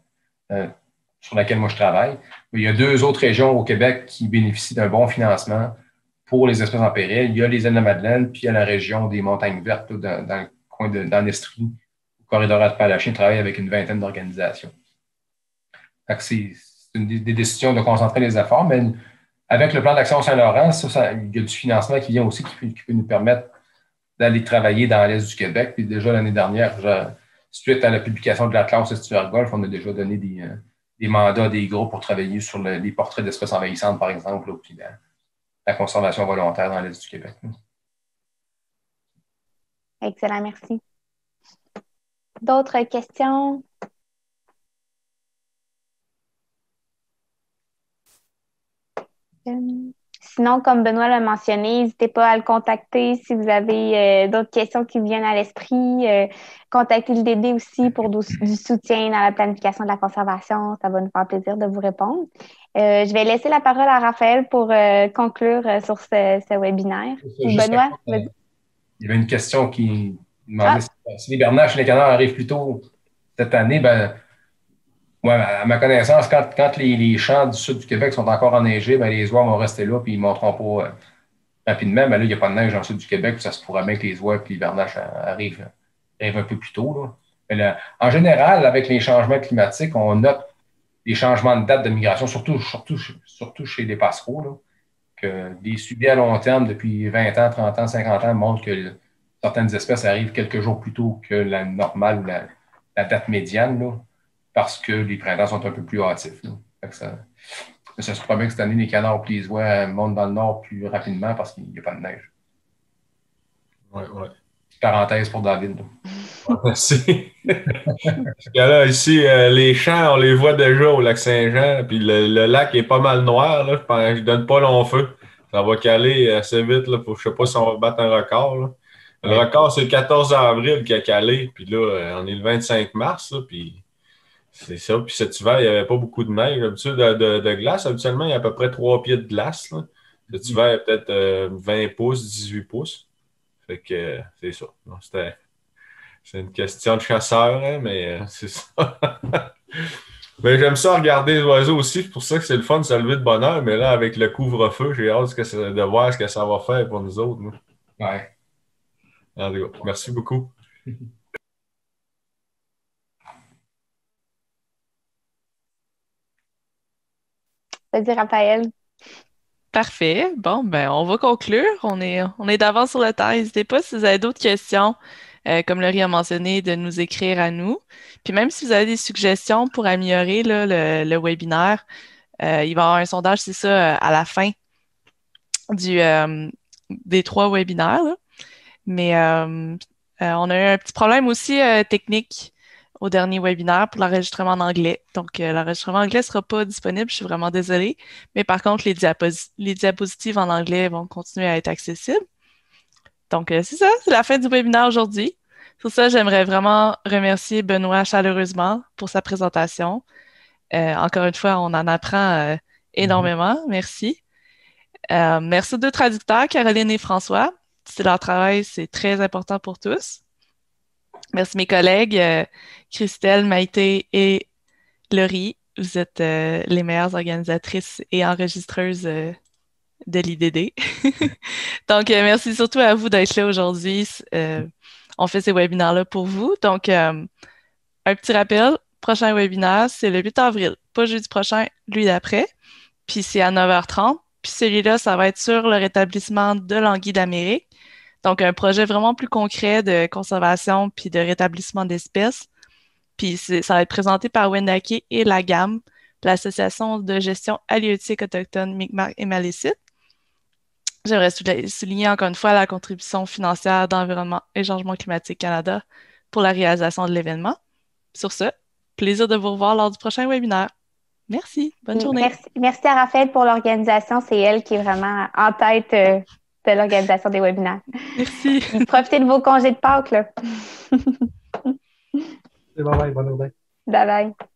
sur laquelle moi je travaille. Il y a deux autres régions au Québec qui bénéficient d'un bon financement pour les espèces en péril. Il y a les îles de la Madeleine, puis il y a la région des montagnes vertes dans, le coin d'Anestrie, au corridor de Palachine, travaille avec une vingtaine d'organisations. C'est une des décisions de concentrer les efforts, mais avec le plan d'action Saint-Laurent, il y a du financement qui vient aussi qui peut, nous permettre d'aller travailler dans l'Est du Québec. Puis déjà l'année dernière, suite à la publication de la classe Estuaire Golf, on a déjà donné des, euh, des mandats des groupes pour travailler sur les portraits d'espèces envahissantes, par exemple, ou puis la, conservation volontaire dans l'Est du Québec. Excellent, merci. D'autres questions? Euh, Sinon, comme Benoît l'a mentionné, n'hésitez pas à le contacter si vous avez euh, d'autres questions qui viennent à l'esprit. Euh, contactez le DD aussi pour du, soutien dans la planification de la conservation. Ça va nous faire plaisir de vous répondre. Euh, je vais laisser la parole à Raphaël pour conclure sur ce, webinaire. Benoît, Il y avait une question qui demandait ah. si les bernaches et les canards arrivent plus tôt cette année. Ben, oui, à ma connaissance, quand, quand les, champs du sud du Québec sont encore enneigés, ben, les oies vont rester là puis ils ne monteront pas euh, rapidement. Mais là, il n'y a pas de neige dans le sud du Québec, puis ça se pourrait bien que les oies et l'hivernage arrivent, arrivent, un peu plus tôt. en général, avec les changements climatiques, on note des changements de date de migration, surtout, surtout, surtout chez les passereaux, que des suivis à long terme depuis 20 ans, 30 ans, 50 ans montrent que certaines espèces arrivent quelques jours plus tôt que la normale ou la, la date médiane. Là parce que les printemps sont un peu plus hâtifs. Ça, ça se promet que cette année, les canards les oies montent dans le nord plus rapidement parce qu'il n'y a pas de neige. Oui, oui. Parenthèse pour David. Merci. Parce que là, ici, euh, les champs, on les voit déjà au lac Saint-Jean, puis le, lac est pas mal noir. Là. Je ne donne pas long feu. Ça va caler assez vite. Là, pour, je ne sais pas si on va battre un record. Le record, c'est le 14 avril qui a calé. Puis là, euh, on est le 25 mars. puis c'est ça. Puis cet hiver, il n'y avait pas beaucoup de neige. De, de, glace, habituellement, il y a à peu près trois pieds de glace. Là. Cet hiver, il y a peut-être 20 euh, pouces, 18 pouces. Fait que c'est ça. c'est une question de chasseur, hein, mais euh, c'est ça. mais j'aime ça regarder les oiseaux aussi. C'est pour ça que c'est le fun de se lever de bonne heure. Mais là, avec le couvre-feu, j'ai hâte de voir ce que ça va faire pour nous autres. Ouais. Merci beaucoup. Vas-y, Raphaël. Parfait. Bon, ben, on va conclure. On est, on est d'avance sur le temps. N'hésitez pas si vous avez d'autres questions, euh, comme Laurie a mentionné, de nous écrire à nous. Puis même si vous avez des suggestions pour améliorer le, webinaire, euh, il va y avoir un sondage, c'est ça, à la fin euh, des trois webinaires. Mais on a eu un petit problème aussi technique au dernier webinaire pour l'enregistrement en anglais. Donc, euh, l'enregistrement en anglais ne sera pas disponible, je suis vraiment désolée. Mais par contre, les, les diapositives en anglais vont continuer à être accessibles. Donc, euh, c'est ça, c'est la fin du webinaire aujourd'hui. Pour ça, j'aimerais vraiment remercier Benoît chaleureusement pour sa présentation. Euh, encore une fois, on en apprend énormément. Merci. merci aux deux traducteurs, Caroline et François. C'est leur travail, c'est très important pour tous. Merci mes collègues, euh, Christelle, Maïté et Laurie. Vous êtes euh, les meilleures organisatrices et enregistreuses euh, de l'IDD. Donc, merci surtout à vous d'être là aujourd'hui. on fait ces webinaires-là pour vous. Donc, un petit rappel, prochain webinaire, c'est le 8 avril, pas jeudi prochain, lui d'après. Puis c'est à 9h30. Puis celui-là, ça va être sur le rétablissement de l'anguille d'Amérique. Donc, un projet vraiment plus concret de conservation puis de rétablissement d'espèces. Puis ça va être présenté par Wendake et la GAM, l'Association de gestion halieutique autochtone Mi'kmaq et Malécite. J'aimerais souligner encore une fois la contribution financière d'Environnement et Changement climatique Canada pour la réalisation de l'événement. Sur ce, plaisir de vous revoir lors du prochain webinaire. Merci. Bonne journée. Merci, à Raphaël pour l'organisation. C'est elle qui est vraiment en tête euh, de l'organisation des webinaires. Merci. profitez de vos congés de Pâques. bye bye. Bonne journée. Bye bye.